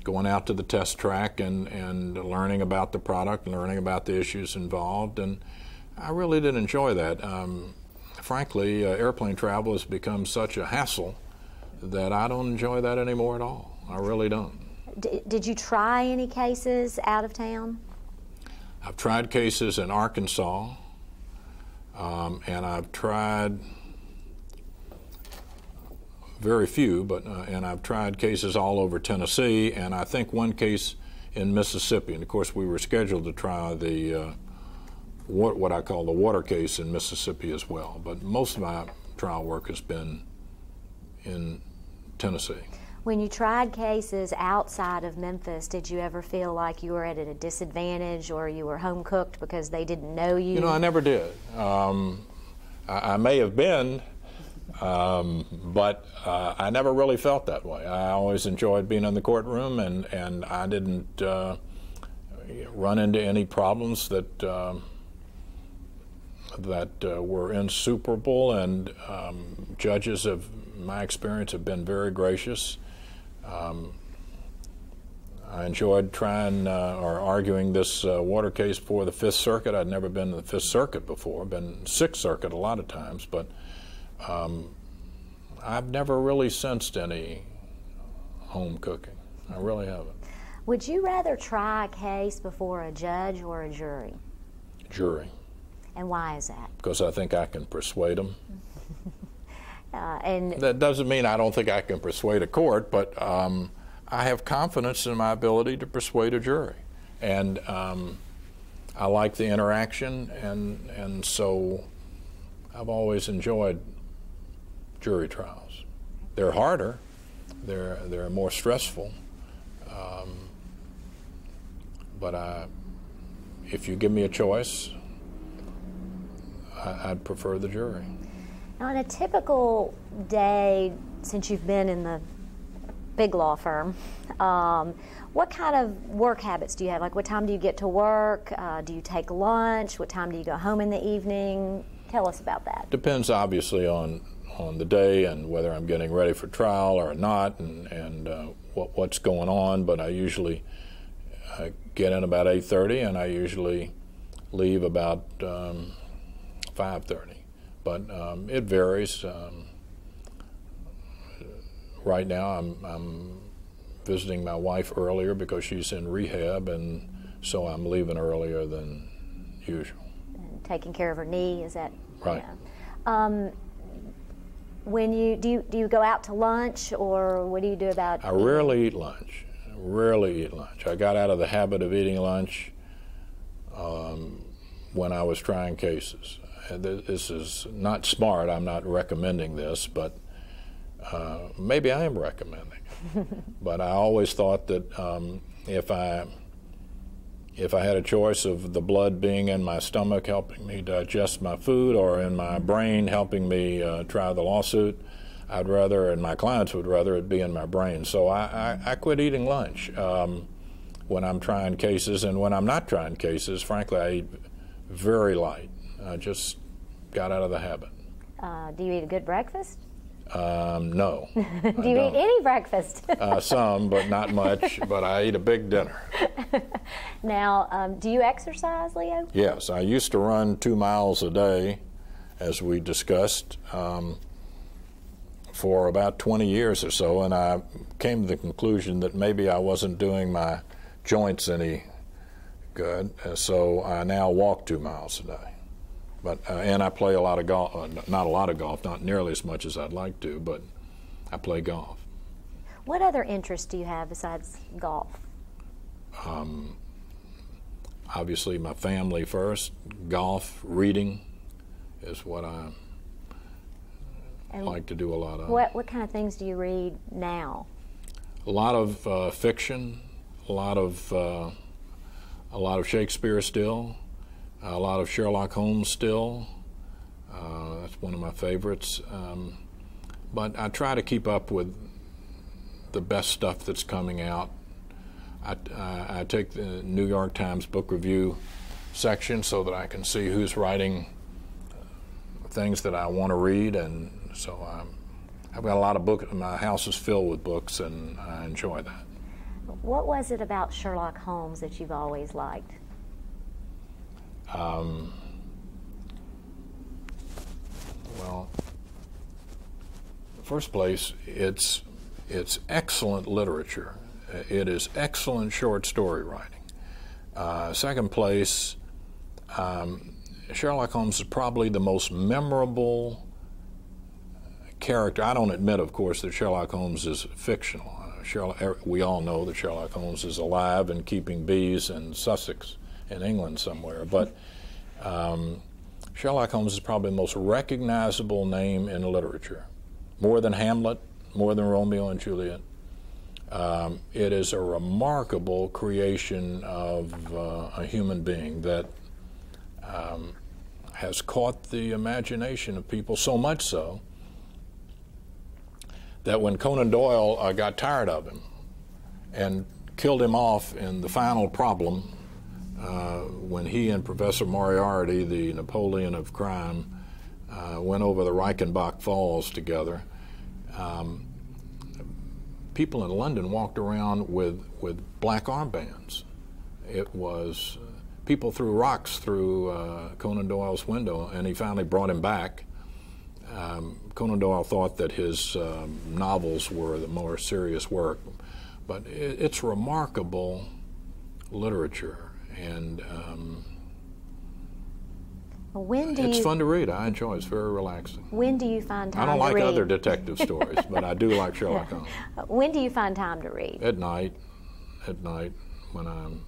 going out to the test track and and learning about the product, learning about the issues involved, and I really did enjoy that. Um, frankly, uh, airplane travel has become such a hassle that I don't enjoy that anymore at all. I really don't. D did you try any cases out of town? I've tried cases in Arkansas, um, and I've tried very few, but uh, and I've tried cases all over Tennessee, and I think one case in Mississippi. And of course, we were scheduled to try the uh, what, what I call the water case in Mississippi as well. But most of my trial work has been in Tennessee. When you tried cases outside of Memphis, did you ever feel like you were at a disadvantage or you were home cooked because they didn't know you? You know, I never did. Um, I, I, may have been, um, but uh, I never really felt that way. I always enjoyed being in the courtroom, and, and I didn't uh, run into any problems that. Um, that uh, were insuperable, and um, judges of my experience, have been very gracious. Um, I enjoyed trying uh, or arguing this uh, water case for the Fifth Circuit. I'd never been to the Fifth Circuit before. Been Sixth Circuit a lot of times, but um, I've never really sensed any home cooking. I really haven't. Would you rather try a case before a judge or a jury? Jury. And why is that? Because I think I can persuade them. uh, and that doesn't mean I don't think I can persuade a court, but um, I have confidence in my ability to persuade a jury, and um, I like the interaction, and and so I've always enjoyed jury trials. They're harder, they're they're more stressful, um, but I, if you give me a choice, I'd prefer the jury. On a typical day, since you've been in the big law firm, um, what kind of work habits do you have? Like, what time do you get to work? Uh, do you take lunch? What time do you go home in the evening? Tell us about that. Depends obviously on on the day and whether I'm getting ready for trial or not, and and uh, what what's going on. But I usually I get in about 8:30, and I usually leave about um, 5:30, but um, it varies. Um, right now, I'm, I'm visiting my wife earlier because she's in rehab, and so I'm leaving earlier than usual. And taking care of her knee is that right? Yeah. Um, when you do you do you go out to lunch or what do you do about? I rarely eat lunch. Rarely eat lunch. I got out of the habit of eating lunch um, when I was trying cases this is not smart. I'm not recommending this, but uh, maybe I am recommending. but I always thought that um, if I if I had a choice of the blood being in my stomach helping me digest my food or in my brain helping me uh, try the lawsuit, I'd rather, and my clients would rather it be in my brain. So I, I, I quit eating lunch um, when I'm trying cases, and when I'm not trying cases, frankly, I eat very light. I just got out of the habit. Uh, do you eat a good breakfast? Um, no. do you eat any breakfast? uh, some, but not much. But I eat a big dinner. now, um, do you exercise, Leo? Yes, I used to run two miles a day, as we discussed, um, for about 20 years or so, and I came to the conclusion that maybe I wasn't doing my joints any good, so I now walk two miles a day. But uh, and I play a lot of golf. Uh, not a lot of golf, not nearly as much as I'd like to, but I play golf. What other interests do you have besides golf? Um, obviously, my family first. Golf, reading, is what I and like to do a lot of. What what kind of things do you read now? a lot of uh, fiction, a lot of uh, a lot of Shakespeare still, a lot of Sherlock Holmes still. Uh, that's one of my favorites. Um, but I try to keep up with the best stuff that's coming out. I, I, I take the New York Times book review section so that I can see who's writing things that I want to read, and so I'm, I've got a lot of books. My house is filled with books, and I enjoy that. What was it about Sherlock Holmes that you've always liked? Um, well, first place, it's it's excellent literature. It is excellent short story writing. Uh, second place, um, Sherlock Holmes is probably the most memorable character. I don't admit, of course, that Sherlock Holmes is fictional. Uh, Sherlock, er, we all know that Sherlock Holmes is alive and keeping bees in Sussex, in England somewhere. But um, Sherlock Holmes is probably the most recognizable name in literature, more than Hamlet, more than Romeo and Juliet. Um, it is a remarkable creation of uh, a human being that um, has caught the imagination of people so much so that when Conan Doyle uh, got tired of him and killed him off in the final problem, uh, when he and Professor Moriarty, the Napoleon of crime, uh, went over the Reichenbach Falls together, um, people in London walked around with, with black armbands. It was people threw rocks through uh, Conan Doyle's window, and he finally brought him back. Um, Conan Doyle thought that his um, novels were the more serious work, but it, it's remarkable literature, and um, when do it's you, fun to read. I enjoy it. It's very relaxing. When do you find time to read? I don't like read? other detective stories, but I do like Sherlock Holmes. When do you find time to read? At night, at night, when I'm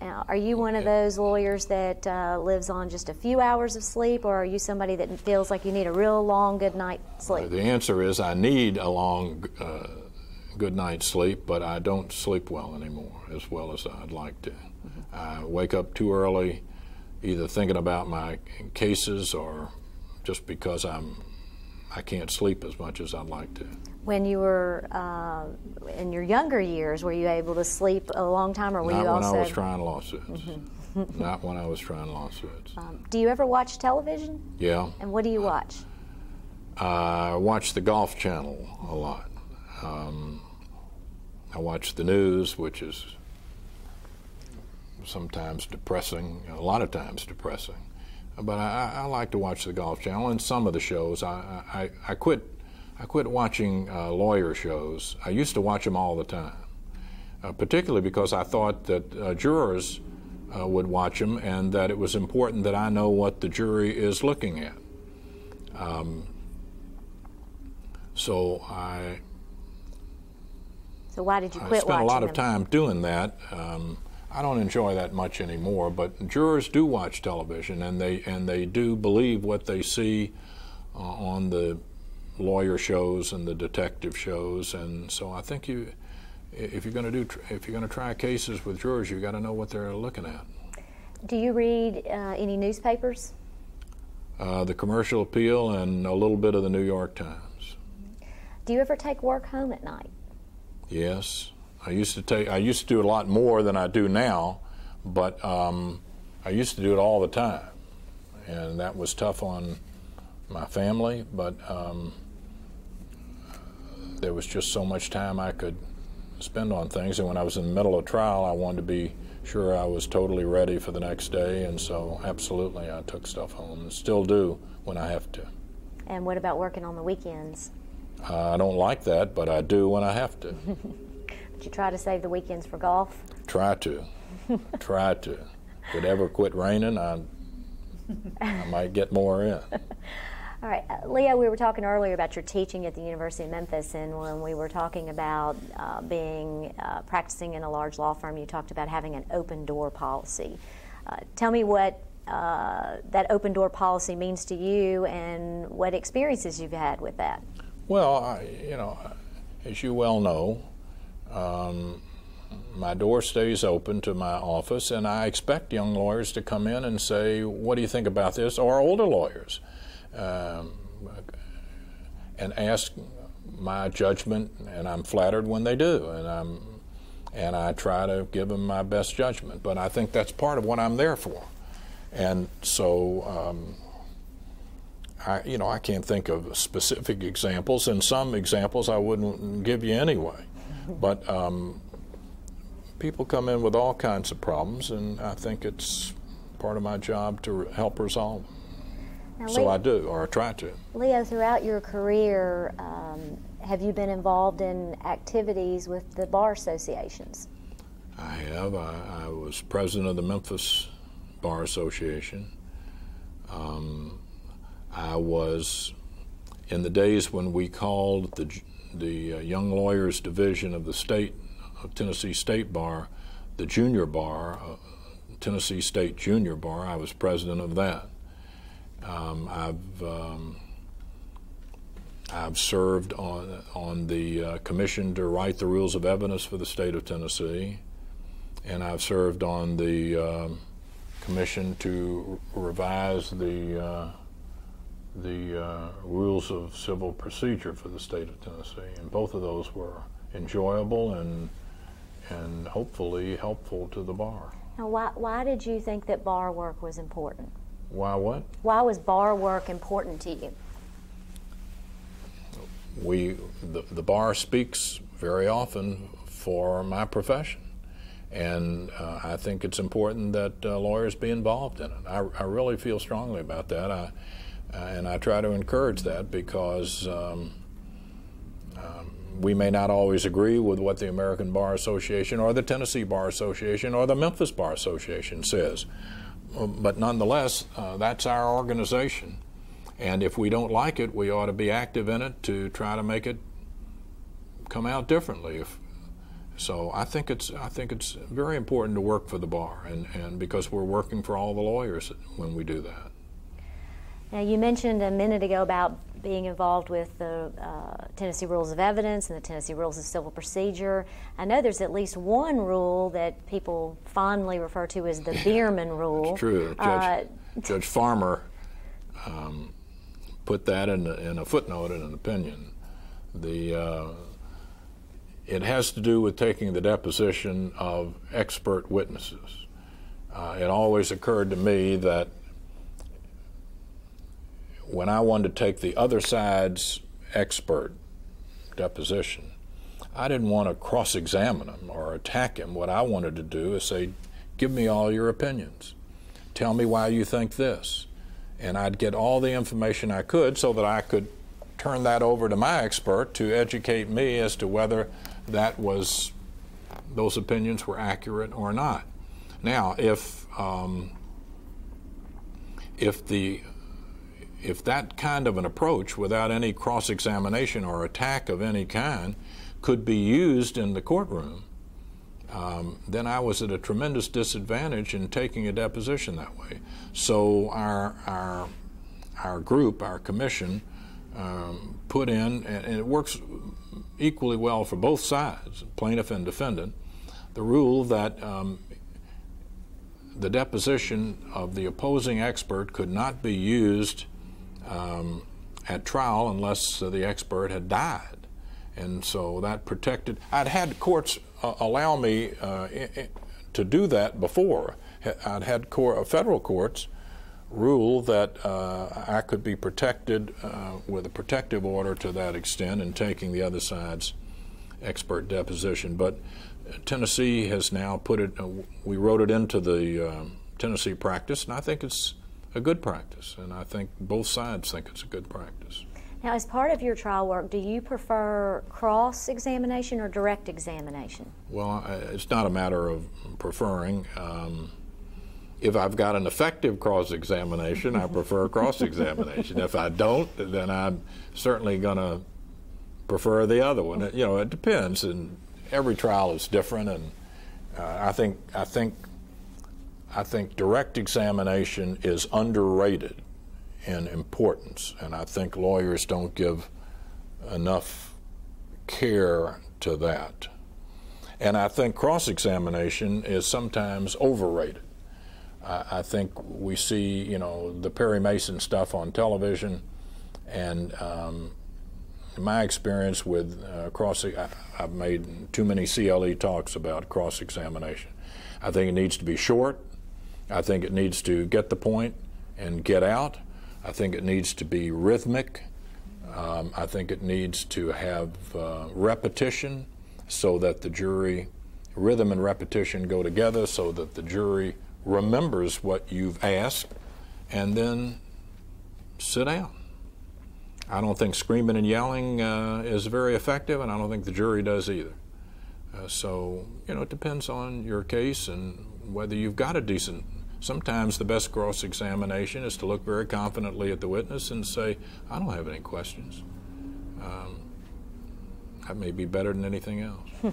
Now, are you one of those lawyers that uh, lives on just a few hours of sleep, or are you somebody that feels like you need a real long good night's sleep? The answer is I need a long, uh, good night's sleep, but I don't sleep well anymore as well as I'd like to. Mm-hmm. I wake up too early, either thinking about my cases or just because I'm I can't sleep as much as I'd like to. When you were uh, in your younger years, were you able to sleep a long time, or were Not you when? I was trying lawsuits. Not when I was trying lawsuits. um, do you ever watch television? Yeah. And what do you watch? I watch the Golf Channel a lot. Um, I watch the news, which is sometimes depressing, a lot of times depressing. But I, I like to watch the Golf Channel and some of the shows. I, I, I quit I quit watching uh, lawyer shows. I used to watch them all the time, uh, particularly because I thought that uh, jurors uh, would watch them and that it was important that I know what the jury is looking at. Um, so I So why did you quit? I spent a lot of time doing that. Um, I don't enjoy that much anymore, but jurors do watch television, and they and they do believe what they see uh, on the lawyer shows and the detective shows, and so I think you, if you're going to do, if you're going to try cases with jurors, you got to know what they're looking at. Do you read uh, any newspapers? Uh, the Commercial Appeal and a little bit of the New York Times. Do you ever take work home at night? Yes, I used to take. I used to do a lot more than I do now, but um, I used to do it all the time, and that was tough on my family. But um, there was just so much time I could spend on things, and when I was in the middle of trial, I wanted to be sure I was totally ready for the next day, and so absolutely I took stuff home, and still do when I have to. And what about working on the weekends? I don't like that, but I do when I have to. Did you try to save the weekends for golf? Try to. Try to. If it ever quit raining, I, I might get more in. All right, uh, Leo, we were talking earlier about your teaching at the University of Memphis, and when we were talking about uh, being uh, practicing in a large law firm, you talked about having an open door policy. Uh, tell me what uh, that open door policy means to you, and what experiences you've had with that. Well, I, you know, as you well know, um, my door stays open to my office, and I expect young lawyers to come in and say, What do you think about this? or older lawyers, um, and ask my judgment, and I'm flattered when they do, and I'm and I try to give them my best judgment. But I think that's part of what I'm there for, and so. Um, I, you know, I can't think of specific examples, and some examples I wouldn't give you anyway. But um, people come in with all kinds of problems, and I think it's part of my job to help resolve them. Now, so Leo, I do, or I try to. Leo, throughout your career, um, have you been involved in activities with the bar associations? I have. I, I was president of the Memphis Bar Association. Um, I was in the days when we called the the uh, Young Lawyers Division of the state of Tennessee State Bar, the junior bar, uh, Tennessee State Junior Bar. I was president of that. Um, I've um, I've served on on the uh, commission to write the rules of evidence for the state of Tennessee, and I've served on the um, commission to revise the uh, the uh, rules of civil procedure for the state of Tennessee, and both of those were enjoyable and and hopefully helpful to the bar. Now, why, why did you think that bar work was important? Why what? Why was bar work important to you? We, the, the bar speaks very often for my profession. And uh, I think it's important that uh, lawyers be involved in it. I, I, really feel strongly about that. I, and I try to encourage that because um, um, we may not always agree with what the American Bar Association or the Tennessee Bar Association or the Memphis Bar Association says. But nonetheless, uh, that's our organization. And if we don't like it, we ought to be active in it to try to make it come out differently. If, so I think it's I think it's very important to work for the bar, and, and because we're working for all the lawyers when we do that. Now you mentioned a minute ago about being involved with the uh, Tennessee Rules of Evidence and the Tennessee Rules of Civil Procedure. I know there's at least one rule that people fondly refer to as the Bearman Rule. It's true. Judge, uh, Judge Farmer um, put that in a, in a, footnote in an opinion. The uh, it has to do with taking the deposition of expert witnesses. Uh, it always occurred to me that when I wanted to take the other side's expert deposition, I didn't want to cross examine him or attack him. What I wanted to do is say, Give me all your opinions. Tell me why you think this. And I'd get all the information I could so that I could turn that over to my expert to educate me as to whether that was those opinions were accurate or not. Now, if um, if the if that kind of an approach, without any cross examination or attack of any kind, could be used in the courtroom, um, then I was at a tremendous disadvantage in taking a deposition that way. So our, our, our group, our commission, um, put in, and, and it works equally well for both sides, plaintiff and defendant, the rule that um, the deposition of the opposing expert could not be used um, at trial unless uh, the expert had died. And so that protected. I'd had courts uh, allow me uh, to do that before. I'd had uh, federal courts rule that uh, I could be protected uh, with a protective order to that extent in taking the other side's expert deposition. But Tennessee has now put it, we wrote it into the Tennessee practice, and I think it's a good practice, and I think both sides think it's a good practice. Now, as part of your trial work, do you prefer cross examination or direct examination? Well, it's not a matter of preferring. Um, if I've got an effective cross examination, I prefer cross examination. if I don't, then I'm certainly going to prefer the other one. You know, it depends, and every trial is different, and uh, I think I think I think direct examination is underrated in importance, and I think lawyers don't give enough care to that. And I think cross examination is sometimes overrated. I, I, think we see, you know, the Perry Mason stuff on television, and um, my experience with uh, cross, I, I've made too many CLE talks about cross examination. I think it needs to be short. I think it needs to get the point and get out. I think it needs to be rhythmic. Um, I think it needs to have uh, repetition so that the jury, rhythm and repetition go together so that the jury remembers what you've asked and then sit down. I don't think screaming and yelling uh, is very effective, and I don't think the jury does either. Uh, so, you know, it depends on your case and whether you've got a decent. Sometimes the best cross examination is to look very confidently at the witness and say, I don't have any questions. Um, that may be better than anything else.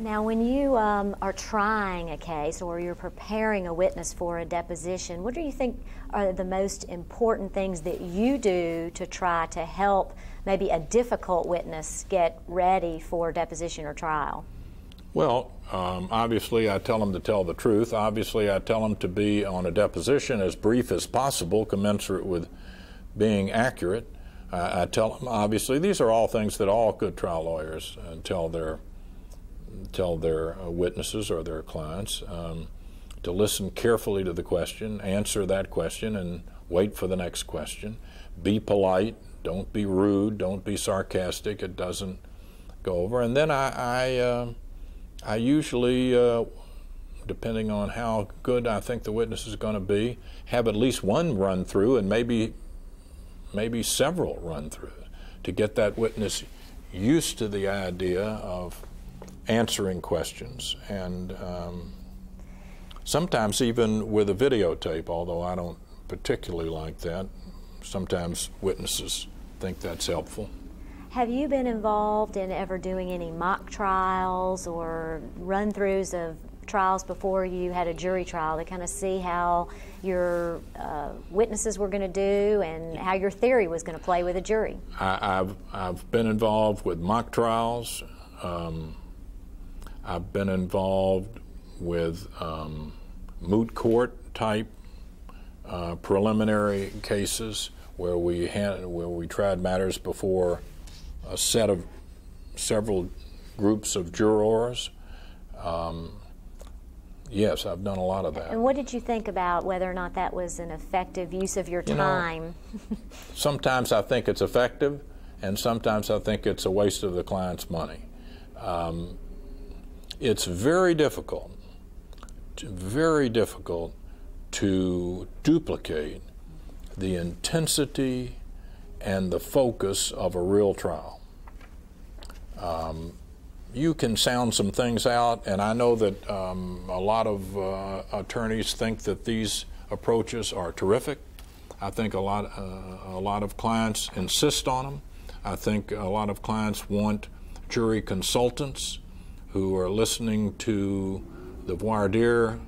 Now, when you um, are trying a case or you're preparing a witness for a deposition, what do you think are the most important things that you do to try to help maybe a difficult witness get ready for deposition or trial? Well, um, obviously, I tell them to tell the truth. Obviously, I tell them to be on a deposition as brief as possible, commensurate with being accurate. I, I tell them, obviously, these are all things that all good trial lawyers uh, tell their tell their uh, witnesses or their clients um, to listen carefully to the question, answer that question, and wait for the next question. Be polite. Don't be rude. Don't be sarcastic. It doesn't go over. And then I, I, uh, I usually, uh, depending on how good I think the witness is going to be, have at least one run through and maybe maybe several run throughs to get that witness used to the idea of answering questions. And um, sometimes even with a videotape, although I don't particularly like that, sometimes witnesses think that's helpful. Have you been involved in ever doing any mock trials or run throughs of trials before you had a jury trial to kind of see how your uh, witnesses were going to do and how your theory was going to play with a jury? I, have I've been involved with mock trials. Um, I've been involved with um, moot court type uh, preliminary cases where we had, where we tried matters before a set of several groups of jurors. Um, Yes, I've done a lot of that. And what did you think about whether or not that was an effective use of your time? You know, sometimes I think it's effective, and sometimes I think it's a waste of the client's money. Um, it's very difficult, very difficult to duplicate the intensity and the focus of a real trial. Um, you can sound some things out, and I know that um, a lot of uh, attorneys think that these approaches are terrific. I think a lot, uh, a lot of clients insist on them. I think a lot of clients want jury consultants who are listening to the voir dire.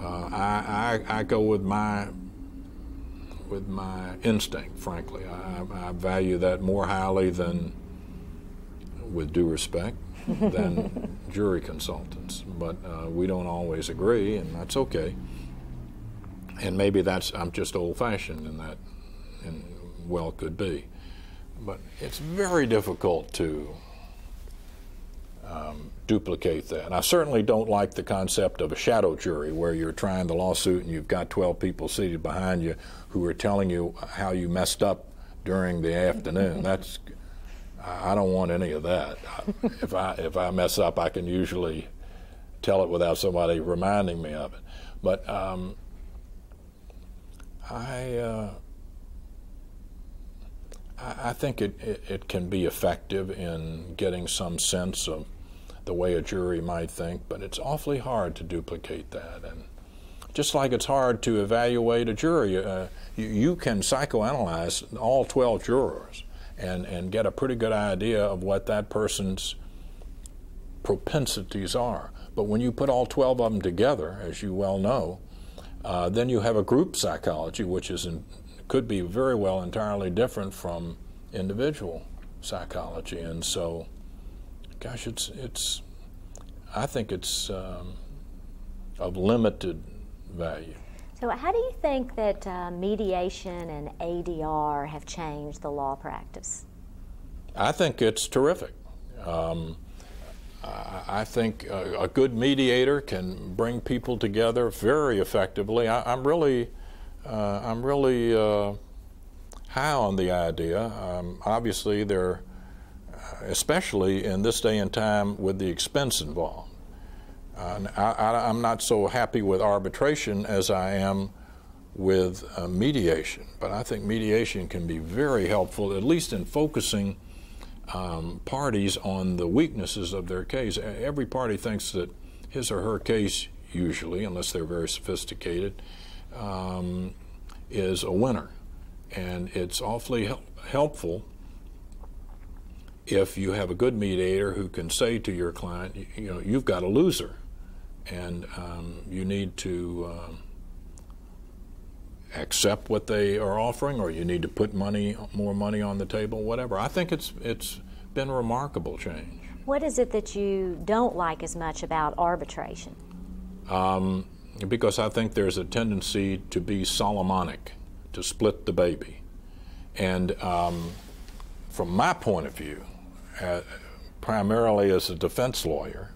Uh, I, I, I, go with my with my instinct, frankly. I, I value that more highly than, with due respect, than jury consultants. But uh, we don't always agree, and that's okay. And maybe that's I'm just old-fashioned, and that, and well, could be. But it's very difficult to um, duplicate that. And I certainly don't like the concept of a shadow jury where you're trying the lawsuit and you've got 12 people seated behind you who are telling you how you messed up during the afternoon. That's I don't want any of that. if I if I mess up, I can usually tell it without somebody reminding me of it. But um, I, uh, I think it, it, it can be effective in getting some sense of the way a jury might think, but it's awfully hard to duplicate that. And just like it's hard to evaluate a jury, uh, you, you can psychoanalyze all 12 jurors and, and get a pretty good idea of what that person's propensities are. But when you put all 12 of them together, as you well know, uh, then you have a group psychology, which is in, could be very well entirely different from individual psychology, and so, gosh, it's it's. I think it's um, of limited value. So, how do you think that uh, mediation and ADR have changed the law practice? I think it's terrific. Um, I think a, a, good mediator can bring people together very effectively. I, am really, uh, I'm really uh, high on the idea. Um, obviously, there, especially in this day and time, with the expense involved. I, am not so happy with arbitration as I am with uh, mediation, but I think mediation can be very helpful, at least in focusing um, parties on the weaknesses of their case. Every party thinks that his or her case, usually, unless they're very sophisticated, um, is a winner. And it's awfully help helpful if you have a good mediator who can say to your client, you know, you've got a loser, and um, you need to uh, accept what they are offering, or you need to put money, more money on the table, whatever. I think it's it's been a remarkable change. What is it that you don't like as much about arbitration? Um, because I think there's a tendency to be Solomonic, to split the baby, and um, from my point of view, uh, primarily as a defense lawyer,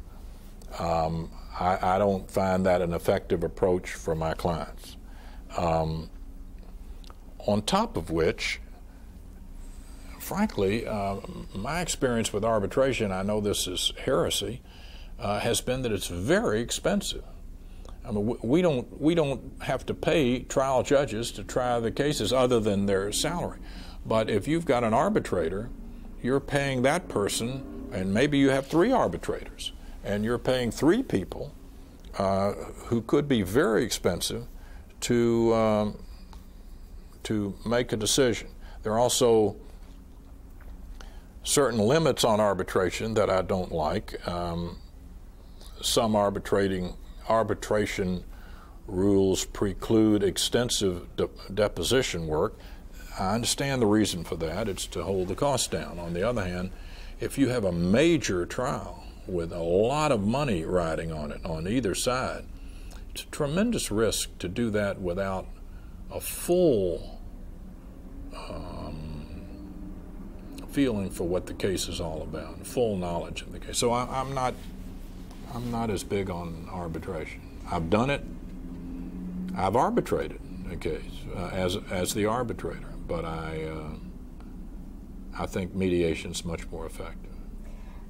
um, I, I, don't find that an effective approach for my clients. Um, on top of which, frankly, uh, my experience with arbitration, I know this is heresy, uh, has been that it's very expensive. I mean, we don't we don't have to pay trial judges to try the cases other than their salary. But if you've got an arbitrator, you're paying that person, and maybe you have three arbitrators, and you're paying three people uh, who could be very expensive to um, to make a decision. There are also certain limits on arbitration that I don't like. Um, some arbitrating arbitration rules preclude extensive de- deposition work. I understand the reason for that. It's to hold the cost down. On the other hand, if you have a major trial with a lot of money riding on it on either side, it's a tremendous risk to do that without a full um, feeling for what the case is all about, full knowledge of the case. So I, am not, I'm not as big on arbitration. I've done it. I've arbitrated a case uh, as as the arbitrator, but I, uh, I think mediation is much more effective.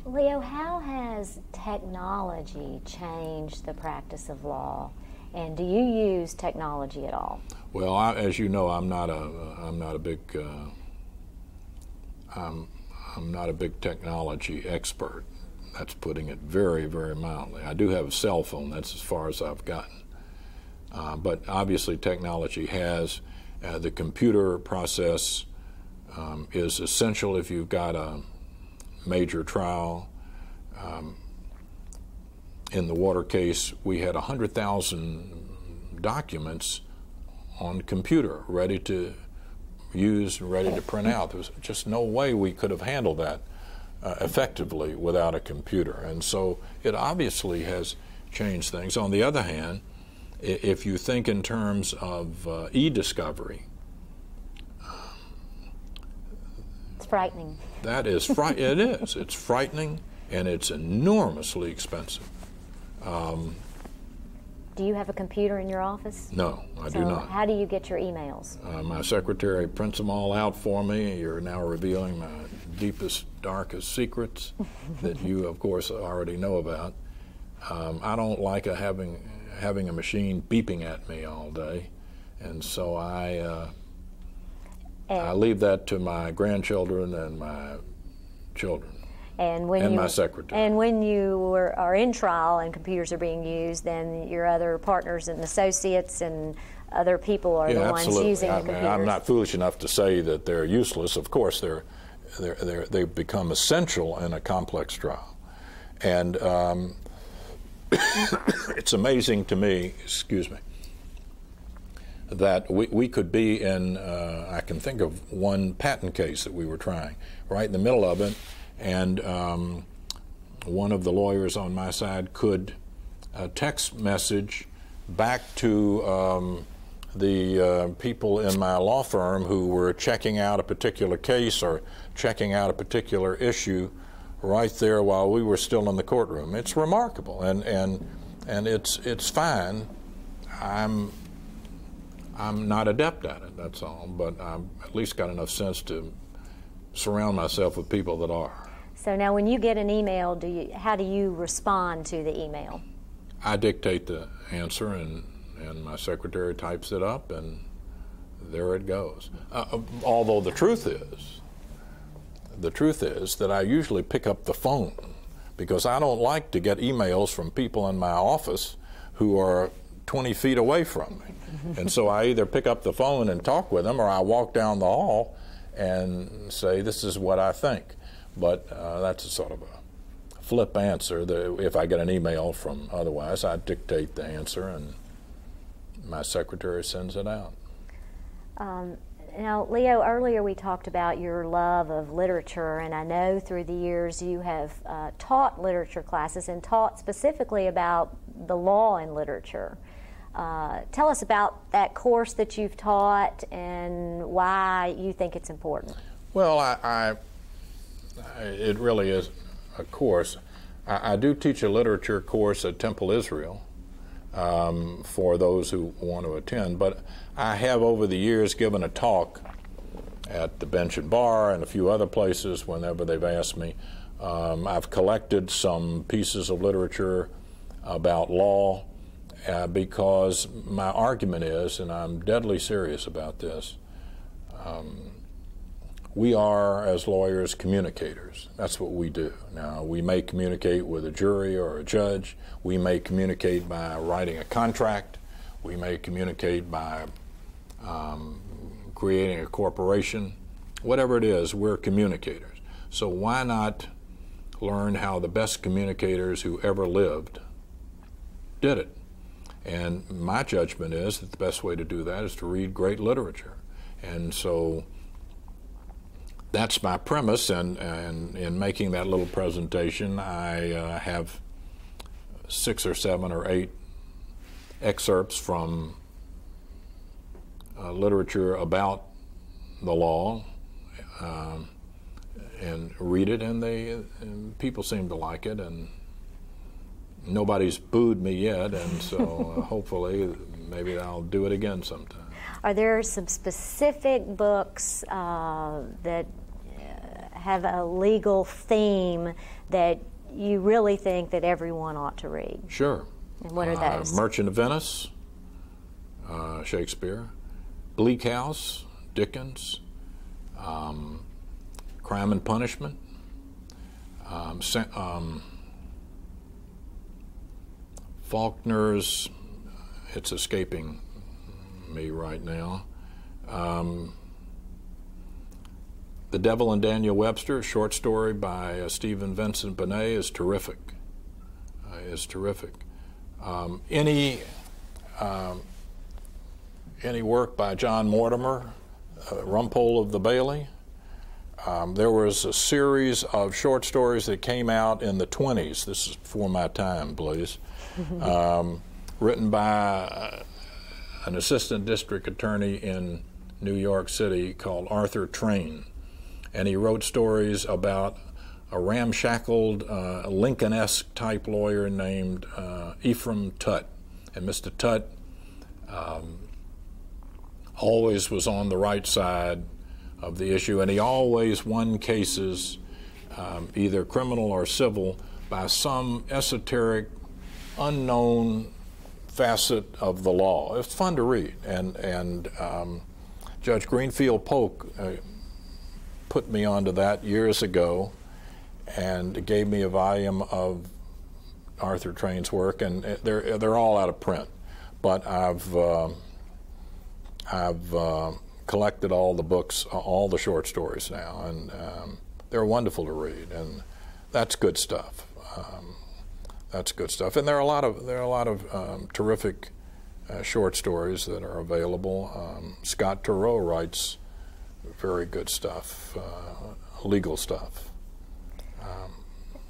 Leo, how has technology changed the practice of law? And do you use technology at all? Well, I, as you know, I'm not a I'm not a big uh, I'm I'm not a big technology expert. That's putting it very very mildly. I do have a cell phone. That's as far as I've gotten. Uh, but obviously, technology has uh, the computer process um, is essential if you've got a major trial. Um, in the water case, we had 100,000 documents on computer ready to use and ready to print out. There was just no way we could have handled that uh, effectively without a computer. And so it obviously has changed things. On the other hand, if you think in terms of uh, e-discovery, it's frightening. That is fright. it is. It's frightening, and it's enormously expensive. Um, do you have a computer in your office? No, I so do not. How do you get your emails? Uh, my secretary prints them all out for me. You're now revealing my deepest, darkest secrets that you, of course, already know about. Um, I don't like a having having a machine beeping at me all day, and so I. Uh, and I leave that to my grandchildren and my children. And when and you, my secretary. And when you are, are in trial and computers are being used, then your other partners and associates and other people are yeah, the absolutely. ones using I, the computers. I'm not foolish enough to say that they're useless. Of course, they're, they're, they're they become essential in a complex trial. And um, it's amazing to me, excuse me, that we, we could be in, uh, I can think of one patent case that we were trying, right in the middle of it, and um, one of the lawyers on my side could uh, text message back to um, the uh, people in my law firm who were checking out a particular case or checking out a particular issue right there while we were still in the courtroom. It's remarkable, and and and it's it's fine. I'm I'm not adept at it. That's all, but I've at least got enough sense to surround myself with people that are. So now, when you get an email, do you how do you respond to the email? I dictate the answer, and and my secretary types it up, and there it goes. Uh, uh although the truth is, the truth is that I usually pick up the phone because I don't like to get emails from people in my office who are 20 feet away from me. and so I either pick up the phone and talk with them or I walk down the hall and say, This is what I think. But uh, that's a sort of a flip answer. The, if I get an email from otherwise, I dictate the answer and my secretary sends it out. Um, now, Leo, earlier we talked about your love of literature, and I know through the years you have uh, taught literature classes and taught specifically about the law in literature. Uh, tell us about that course that you've taught and why you think it's important. Well, I, I, it really is a course. I, I, do teach a literature course at Temple Israel um, for those who want to attend, but I have over the years given a talk at the bench and bar and a few other places whenever they've asked me. Um, I've collected some pieces of literature about law uh, because my argument is, and I'm deadly serious about this, um, we are, as lawyers, communicators. That's what we do. Now, we may communicate with a jury or a judge. We may communicate by writing a contract. We may communicate by um, creating a corporation, whatever it is, we're communicators. So why not learn how the best communicators who ever lived did it? And my judgment is that the best way to do that is to read great literature. And so that's my premise, and, and in making that little presentation, I uh, have six or seven or eight excerpts from uh, literature about the law um, and read it, and they and people seem to like it, and nobody's booed me yet, and so uh, hopefully maybe I'll do it again sometime. Are there some specific books uh, that uh, have a legal theme that you really think that everyone ought to read? Sure. And what are uh, those? Merchant of Venice, uh, Shakespeare. Bleak House, Dickens, um, Crime and Punishment, um, um, Faulkner's, it's escaping me right now. Um, the Devil and Daniel Webster, short story by uh, Stephen Vincent Benet, is terrific. Uh, is terrific. Um, any um, any work by John Mortimer, uh, Rumpole of the Bailey. Um, there was a series of short stories that came out in the 20s. This is before my time, please. Um, written by uh, an assistant district attorney in New York City called Arthur Train. And he wrote stories about a ramshackled, uh, Lincoln esque type lawyer named uh, Ephraim Tutt. And Mr. Tutt um, always was on the right side of the issue, and he always won cases, um, either criminal or civil, by some esoteric, unknown facet of the law. It's fun to read, and and um, Judge Greenfield Polk uh, put me onto that years ago, and gave me a volume of Arthur Train's work, and they're they're all out of print, but I've uh, I've uh, collected all the books, all the short stories now, and um, they're wonderful to read, and that's good stuff. Um, that's good stuff, and there are a lot of there are a lot of um, terrific uh, short stories that are available. Um, Scott Turow writes very good stuff, uh, legal stuff. Um,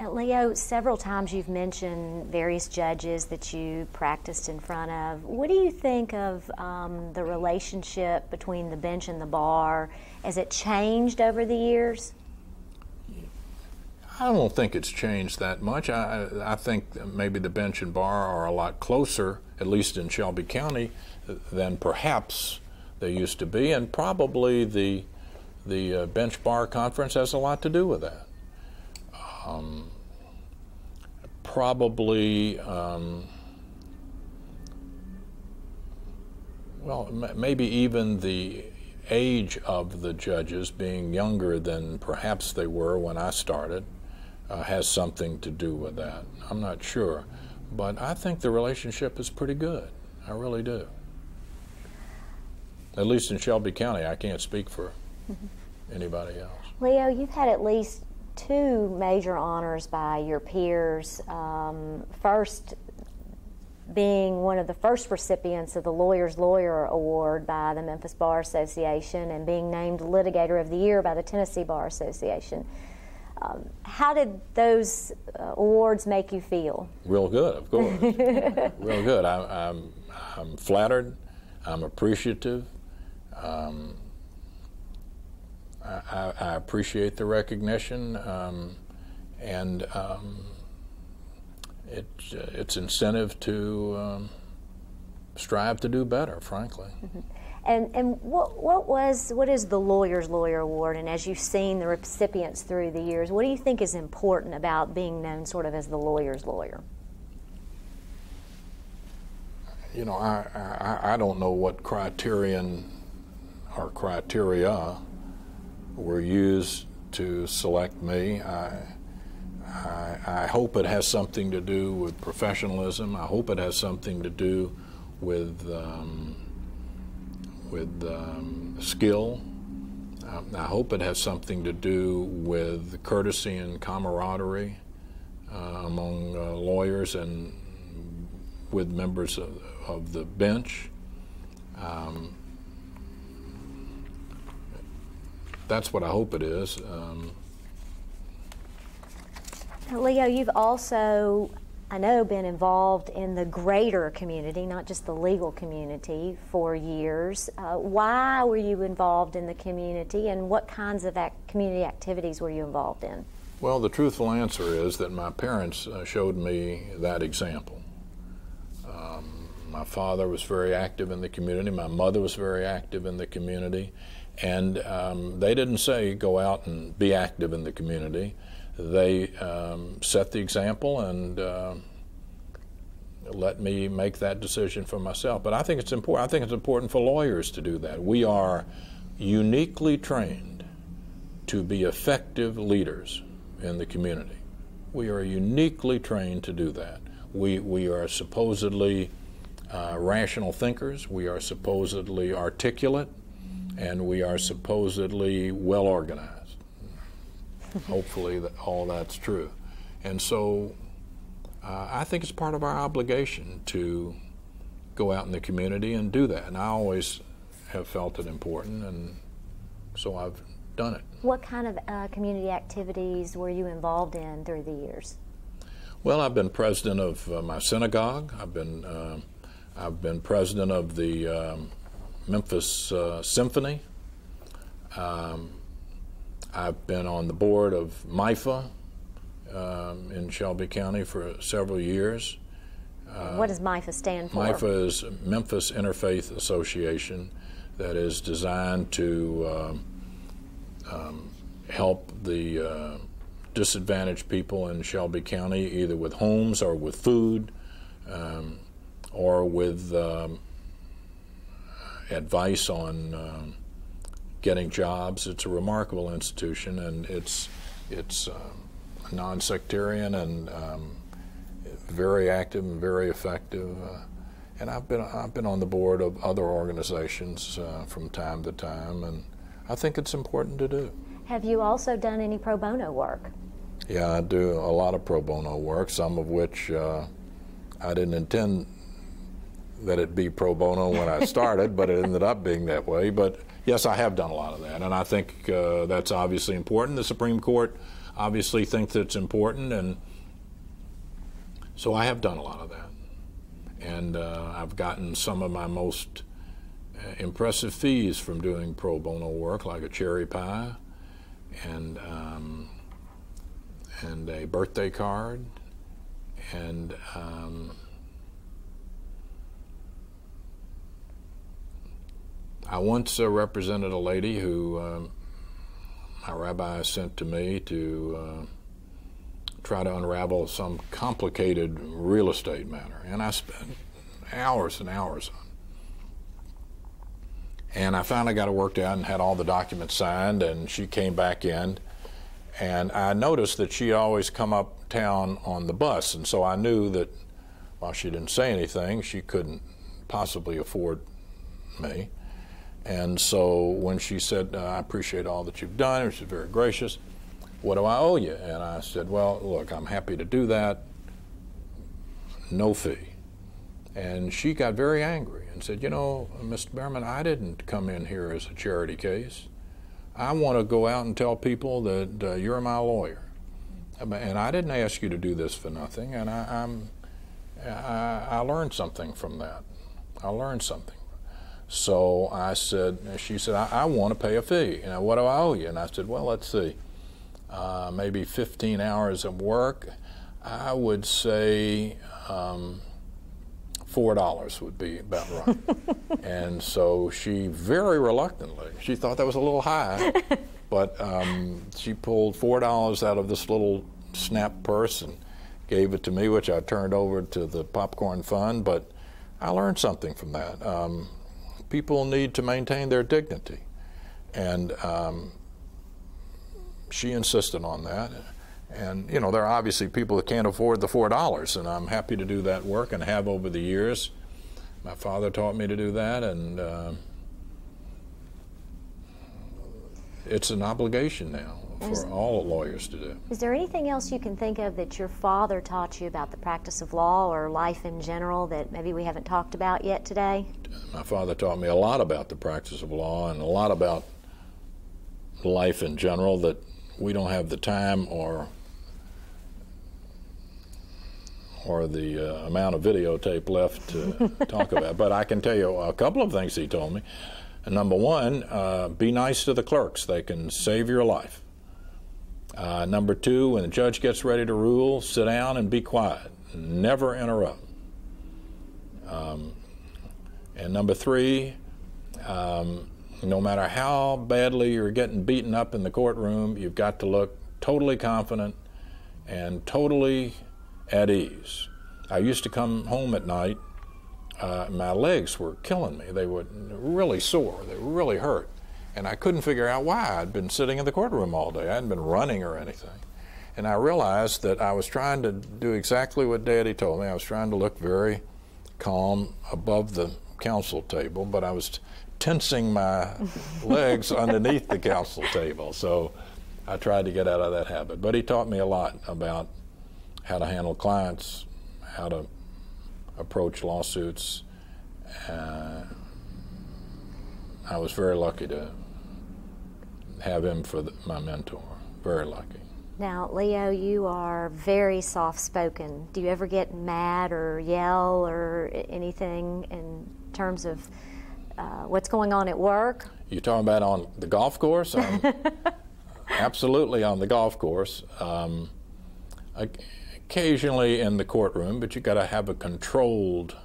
uh, Leo, several times you've mentioned various judges that you practiced in front of. What do you think of um, the relationship between the bench and the bar? Has it changed over the years? I don't think it's changed that much. I, I think maybe the bench and bar are a lot closer, at least in Shelby County, than perhaps they used to be, and probably the the uh, bench bar conference has a lot to do with that. Um, probably, um, well, maybe even the age of the judges being younger than perhaps they were when I started uh, has something to do with that. I'm not sure. But I think the relationship is pretty good. I really do. At least in Shelby County. I can't speak for anybody else. Leo, you've had at least two major honors by your peers. Um, first, being one of the first recipients of the Lawyer's Lawyer Award by the Memphis Bar Association and being named Litigator of the Year by the Tennessee Bar Association. Um, how did those uh, awards make you feel? Real good, of course. Real good. I, I'm, I'm flattered. I'm appreciative. Um, I, I, appreciate the recognition, um, and um, it, uh, it's incentive to um, strive to do better, frankly. Mm-hmm. And and what what was what is the lawyer's lawyer award? And as you've seen the recipients through the years, what do you think is important about being known sort of as the lawyer's lawyer? You know, I I, I don't know what criterion or criteria were used to select me. I, I, I hope it has something to do with professionalism. I hope it has something to do with um, with um, skill. Um, I hope it has something to do with courtesy and camaraderie uh, among uh, lawyers and with members of, of the bench. Um, that's what I hope it is. Um, Leo, you've also I know, been involved in the greater community, not just the legal community, for years. Uh, why were you involved in the community, and what kinds of community activities were you involved in? Well, the truthful answer is that my parents uh, showed me that example. Um, my father was very active in the community, my mother was very active in the community, and um, they didn't say go out and be active in the community they um, set the example and uh, let me make that decision for myself. But I think it's important. I think it's important for lawyers to do that. We are uniquely trained to be effective leaders in the community. We are uniquely trained to do that. We, we are supposedly uh, rational thinkers, we are supposedly articulate, and we are supposedly well organized. Hopefully, that all that's true. And so uh, I think it's part of our obligation to go out in the community and do that. And I always have felt it important, and so I've done it. What kind of uh, community activities were you involved in through the years? Well, I've been president of uh, my synagogue. I've been uh, I've been president of the um, Memphis uh, Symphony. Um, I've been on the board of MIFA um, in Shelby County for several years. Uh, what does MIFA stand for? MIFA is Memphis Interfaith Association that is designed to um, um, help the uh, disadvantaged people in Shelby County either with homes or with food um, or with um, advice on um, getting jobs. It's a remarkable institution, and it's it's um, non-sectarian and um, very active and very effective. Uh, and I've been I've been on the board of other organizations uh, from time to time, and I think it's important to do. Have you also done any pro bono work? Yeah, I do a lot of pro bono work, some of which uh, I didn't intend that it be pro bono when I started, but it ended up being that way. But yes, I have done a lot of that, and I think uh, that's obviously important. The Supreme Court obviously thinks it's important, and so I have done a lot of that. And uh, I've gotten some of my most uh, impressive fees from doing pro bono work, like a cherry pie and um, and a birthday card and um, I once uh, represented a lady who um, my rabbi sent to me to uh, try to unravel some complicated real estate matter, and I spent hours and hours on. It. And I finally got it worked out and had all the documents signed, and she came back in, and I noticed that she always come uptown on the bus, and so I knew that while she didn't say anything, she couldn't possibly afford me. And so when she said, uh, I appreciate all that you've done, she was very gracious. What do I owe you? And I said, Well, look, I'm happy to do that. No fee. And she got very angry and said, You know, Mr. Bearman, I didn't come in here as a charity case. I want to go out and tell people that uh, you're my lawyer. And I didn't ask you to do this for nothing. And I, I'm, I, I learned something from that. I learned something. So I said, she said, I, I want to pay a fee. You know, what do I owe you? And I said, well, let's see, uh, maybe 15 hours of work. I would say um, four dollars would be about right. and so she very reluctantly, she thought that was a little high, but um, she pulled four dollars out of this little snap purse and gave it to me, which I turned over to the popcorn fund. But I learned something from that. Um, people need to maintain their dignity. And um, she insisted on that. And, you know, there are obviously people that can't afford the $4, and I'm happy to do that work and have over the years. My father taught me to do that, and uh, it's an obligation now for all lawyers to do. Is there anything else you can think of that your father taught you about the practice of law or life in general that maybe we haven't talked about yet today? My father taught me a lot about the practice of law and a lot about life in general that we don't have the time or or the uh, amount of videotape left to talk about. But I can tell you a couple of things he told me. Number one, uh, be nice to the clerks. They can save your life. Uh, number two, when the judge gets ready to rule, sit down and be quiet. Never interrupt. Um, and number three, um, no matter how badly you're getting beaten up in the courtroom, you've got to look totally confident and totally at ease. I used to come home at night, uh, my legs were killing me. They were really sore, they really hurt. And I couldn't figure out why. I'd been sitting in the courtroom all day. I hadn't been running or anything. And I realized that I was trying to do exactly what Daddy told me. I was trying to look very calm above the counsel table, but I was tensing my legs underneath the counsel table. So I tried to get out of that habit. But he taught me a lot about how to handle clients, how to approach lawsuits. Uh, I was very lucky to have him for the, my mentor. Very lucky. Now, Leo, you are very soft spoken. Do you ever get mad or yell or anything in terms of uh, what's going on at work? You're talking about on the golf course? Um, absolutely on the golf course. Um, occasionally in the courtroom, but you've got to have a controlled.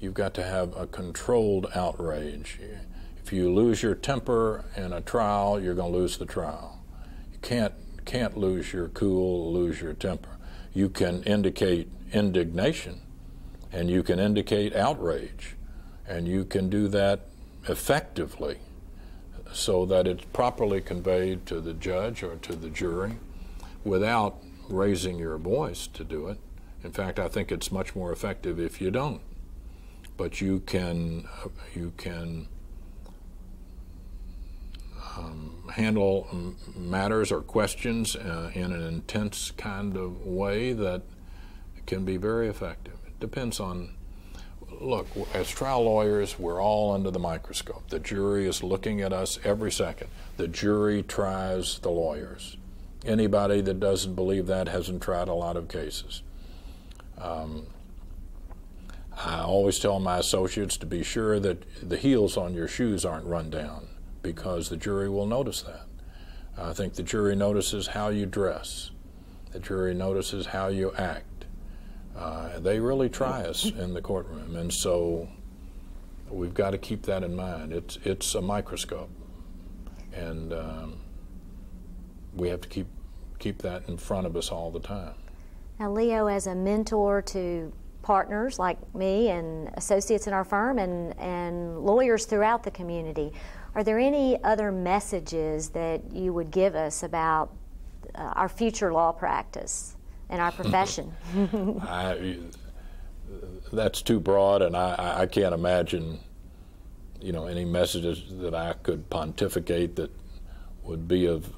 You've got to have a controlled outrage. If you lose your temper in a trial, you're going to lose the trial. You can't can't lose your cool, lose your temper. You can indicate indignation, and you can indicate outrage, and you can do that effectively, so that it's properly conveyed to the judge or to the jury, without raising your voice to do it. In fact, I think it's much more effective if you don't. But you can you can um, handle matters or questions uh, in an intense kind of way that can be very effective. It depends on look, as trial lawyers, we're all under the microscope. The jury is looking at us every second. The jury tries the lawyers. Anybody that doesn't believe that hasn't tried a lot of cases. Um, I always tell my associates to be sure that the heels on your shoes aren't run down because the jury will notice that. I think the jury notices how you dress. The jury notices how you act. Uh, they really try us in the courtroom, and so we've got to keep that in mind. It's it's a microscope, and um, we have to keep keep that in front of us all the time. Now, Leo, as a mentor to partners like me and associates in our firm and, and lawyers throughout the community, are there any other messages that you would give us about uh, our future law practice and our profession? I, that's too broad, and I, I can't imagine, you know, any messages that I could pontificate that would be of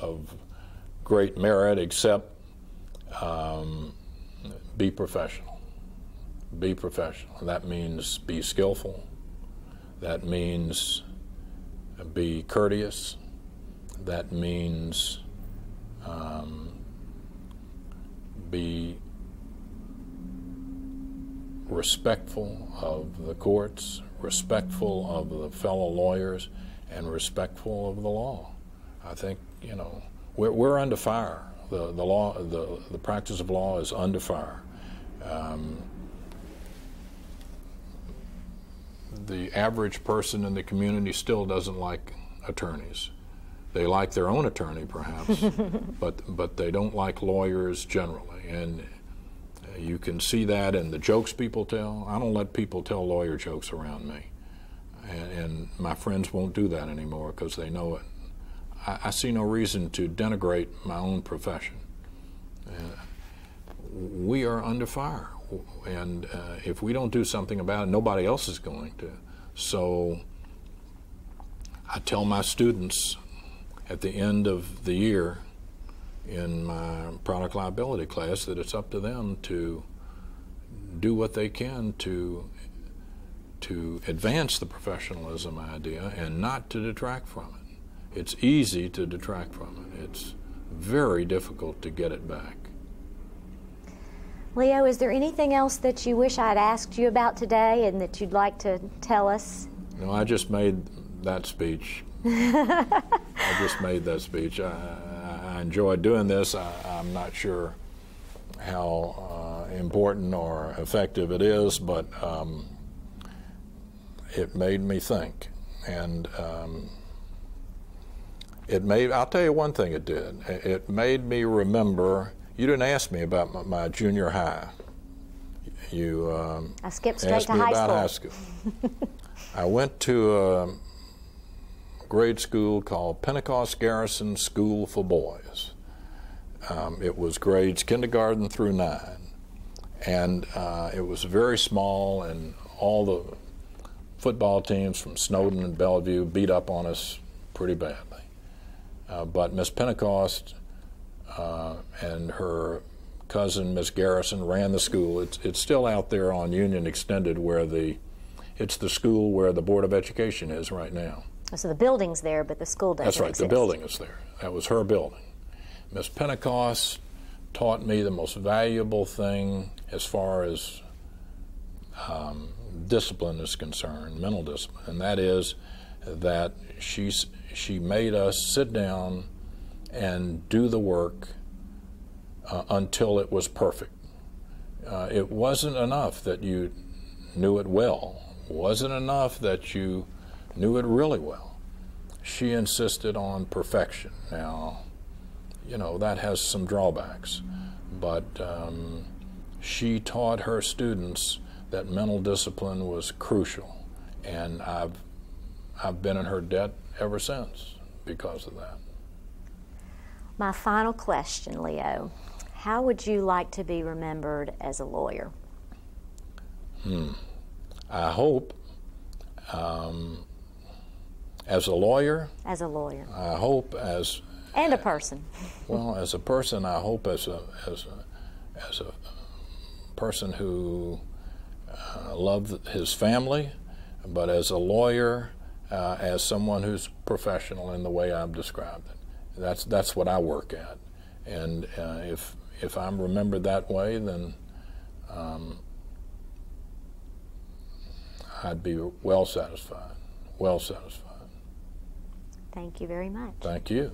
of great merit, except um, be professional. Be professional. That means be skillful. That means be courteous. That means um, be respectful of the courts, respectful of the fellow lawyers, and respectful of the law. I think, you know, we're, we're under fire. The, the law, the, the practice of law is under fire. Um, the average person in the community still doesn't like attorneys. They like their own attorney, perhaps, but but they don't like lawyers generally. And you can see that in the jokes people tell. I don't let people tell lawyer jokes around me, and, and my friends won't do that anymore because they know it. I, I, see no reason to denigrate my own profession. Uh, we are under fire, and uh, if we don't do something about it, nobody else is going to. So I tell my students at the end of the year in my product liability class that it's up to them to do what they can to to advance the professionalism idea and not to detract from it. It's easy to detract from it. It's very difficult to get it back. Leo, is there anything else that you wish I'd asked you about today and that you'd like to tell us? No, I just made that speech. I just made that speech. I, I enjoyed doing this. I, am not sure how uh, important or effective it is, but um, it made me think. And um, it made, I'll tell you one thing it did. It made me remember you didn't ask me about my, my junior high. You um, I skipped straight asked to me high about school. high school. I went to a grade school called Pentecost Garrison School for Boys. Um, it was grades kindergarten through nine, and uh, it was very small, and all the football teams from Snowden and Bellevue beat up on us pretty badly. Uh, but Miss Pentecost uh, and her cousin, Miss Garrison, ran the school. It's, it's still out there on Union Extended where the, it's the school where the Board of Education is right now. So the building's there, but the school doesn't That's right, exist. the building is there. That was her building. Miss Pentecost taught me the most valuable thing as far as um, discipline is concerned, mental discipline, and that is that she, she made us sit down and do the work uh, until it was perfect. Uh, it wasn't enough that you knew it well. It wasn't enough that you knew it really well. She insisted on perfection. Now, you know, that has some drawbacks, but um, she taught her students that mental discipline was crucial, and I've, I've been in her debt ever since because of that. My final question, Leo. How would you like to be remembered as a lawyer? Hmm. I hope, um, as a lawyer. As a lawyer. I hope as. And a person. well, as a person, I hope as a as a as a person who uh, loved his family, but as a lawyer, uh, as someone who's professional in the way I've described it. That's that's what I work at, and uh, if if I'm remembered that way, then um, I'd be well satisfied. Well satisfied. Thank you very much. Thank you.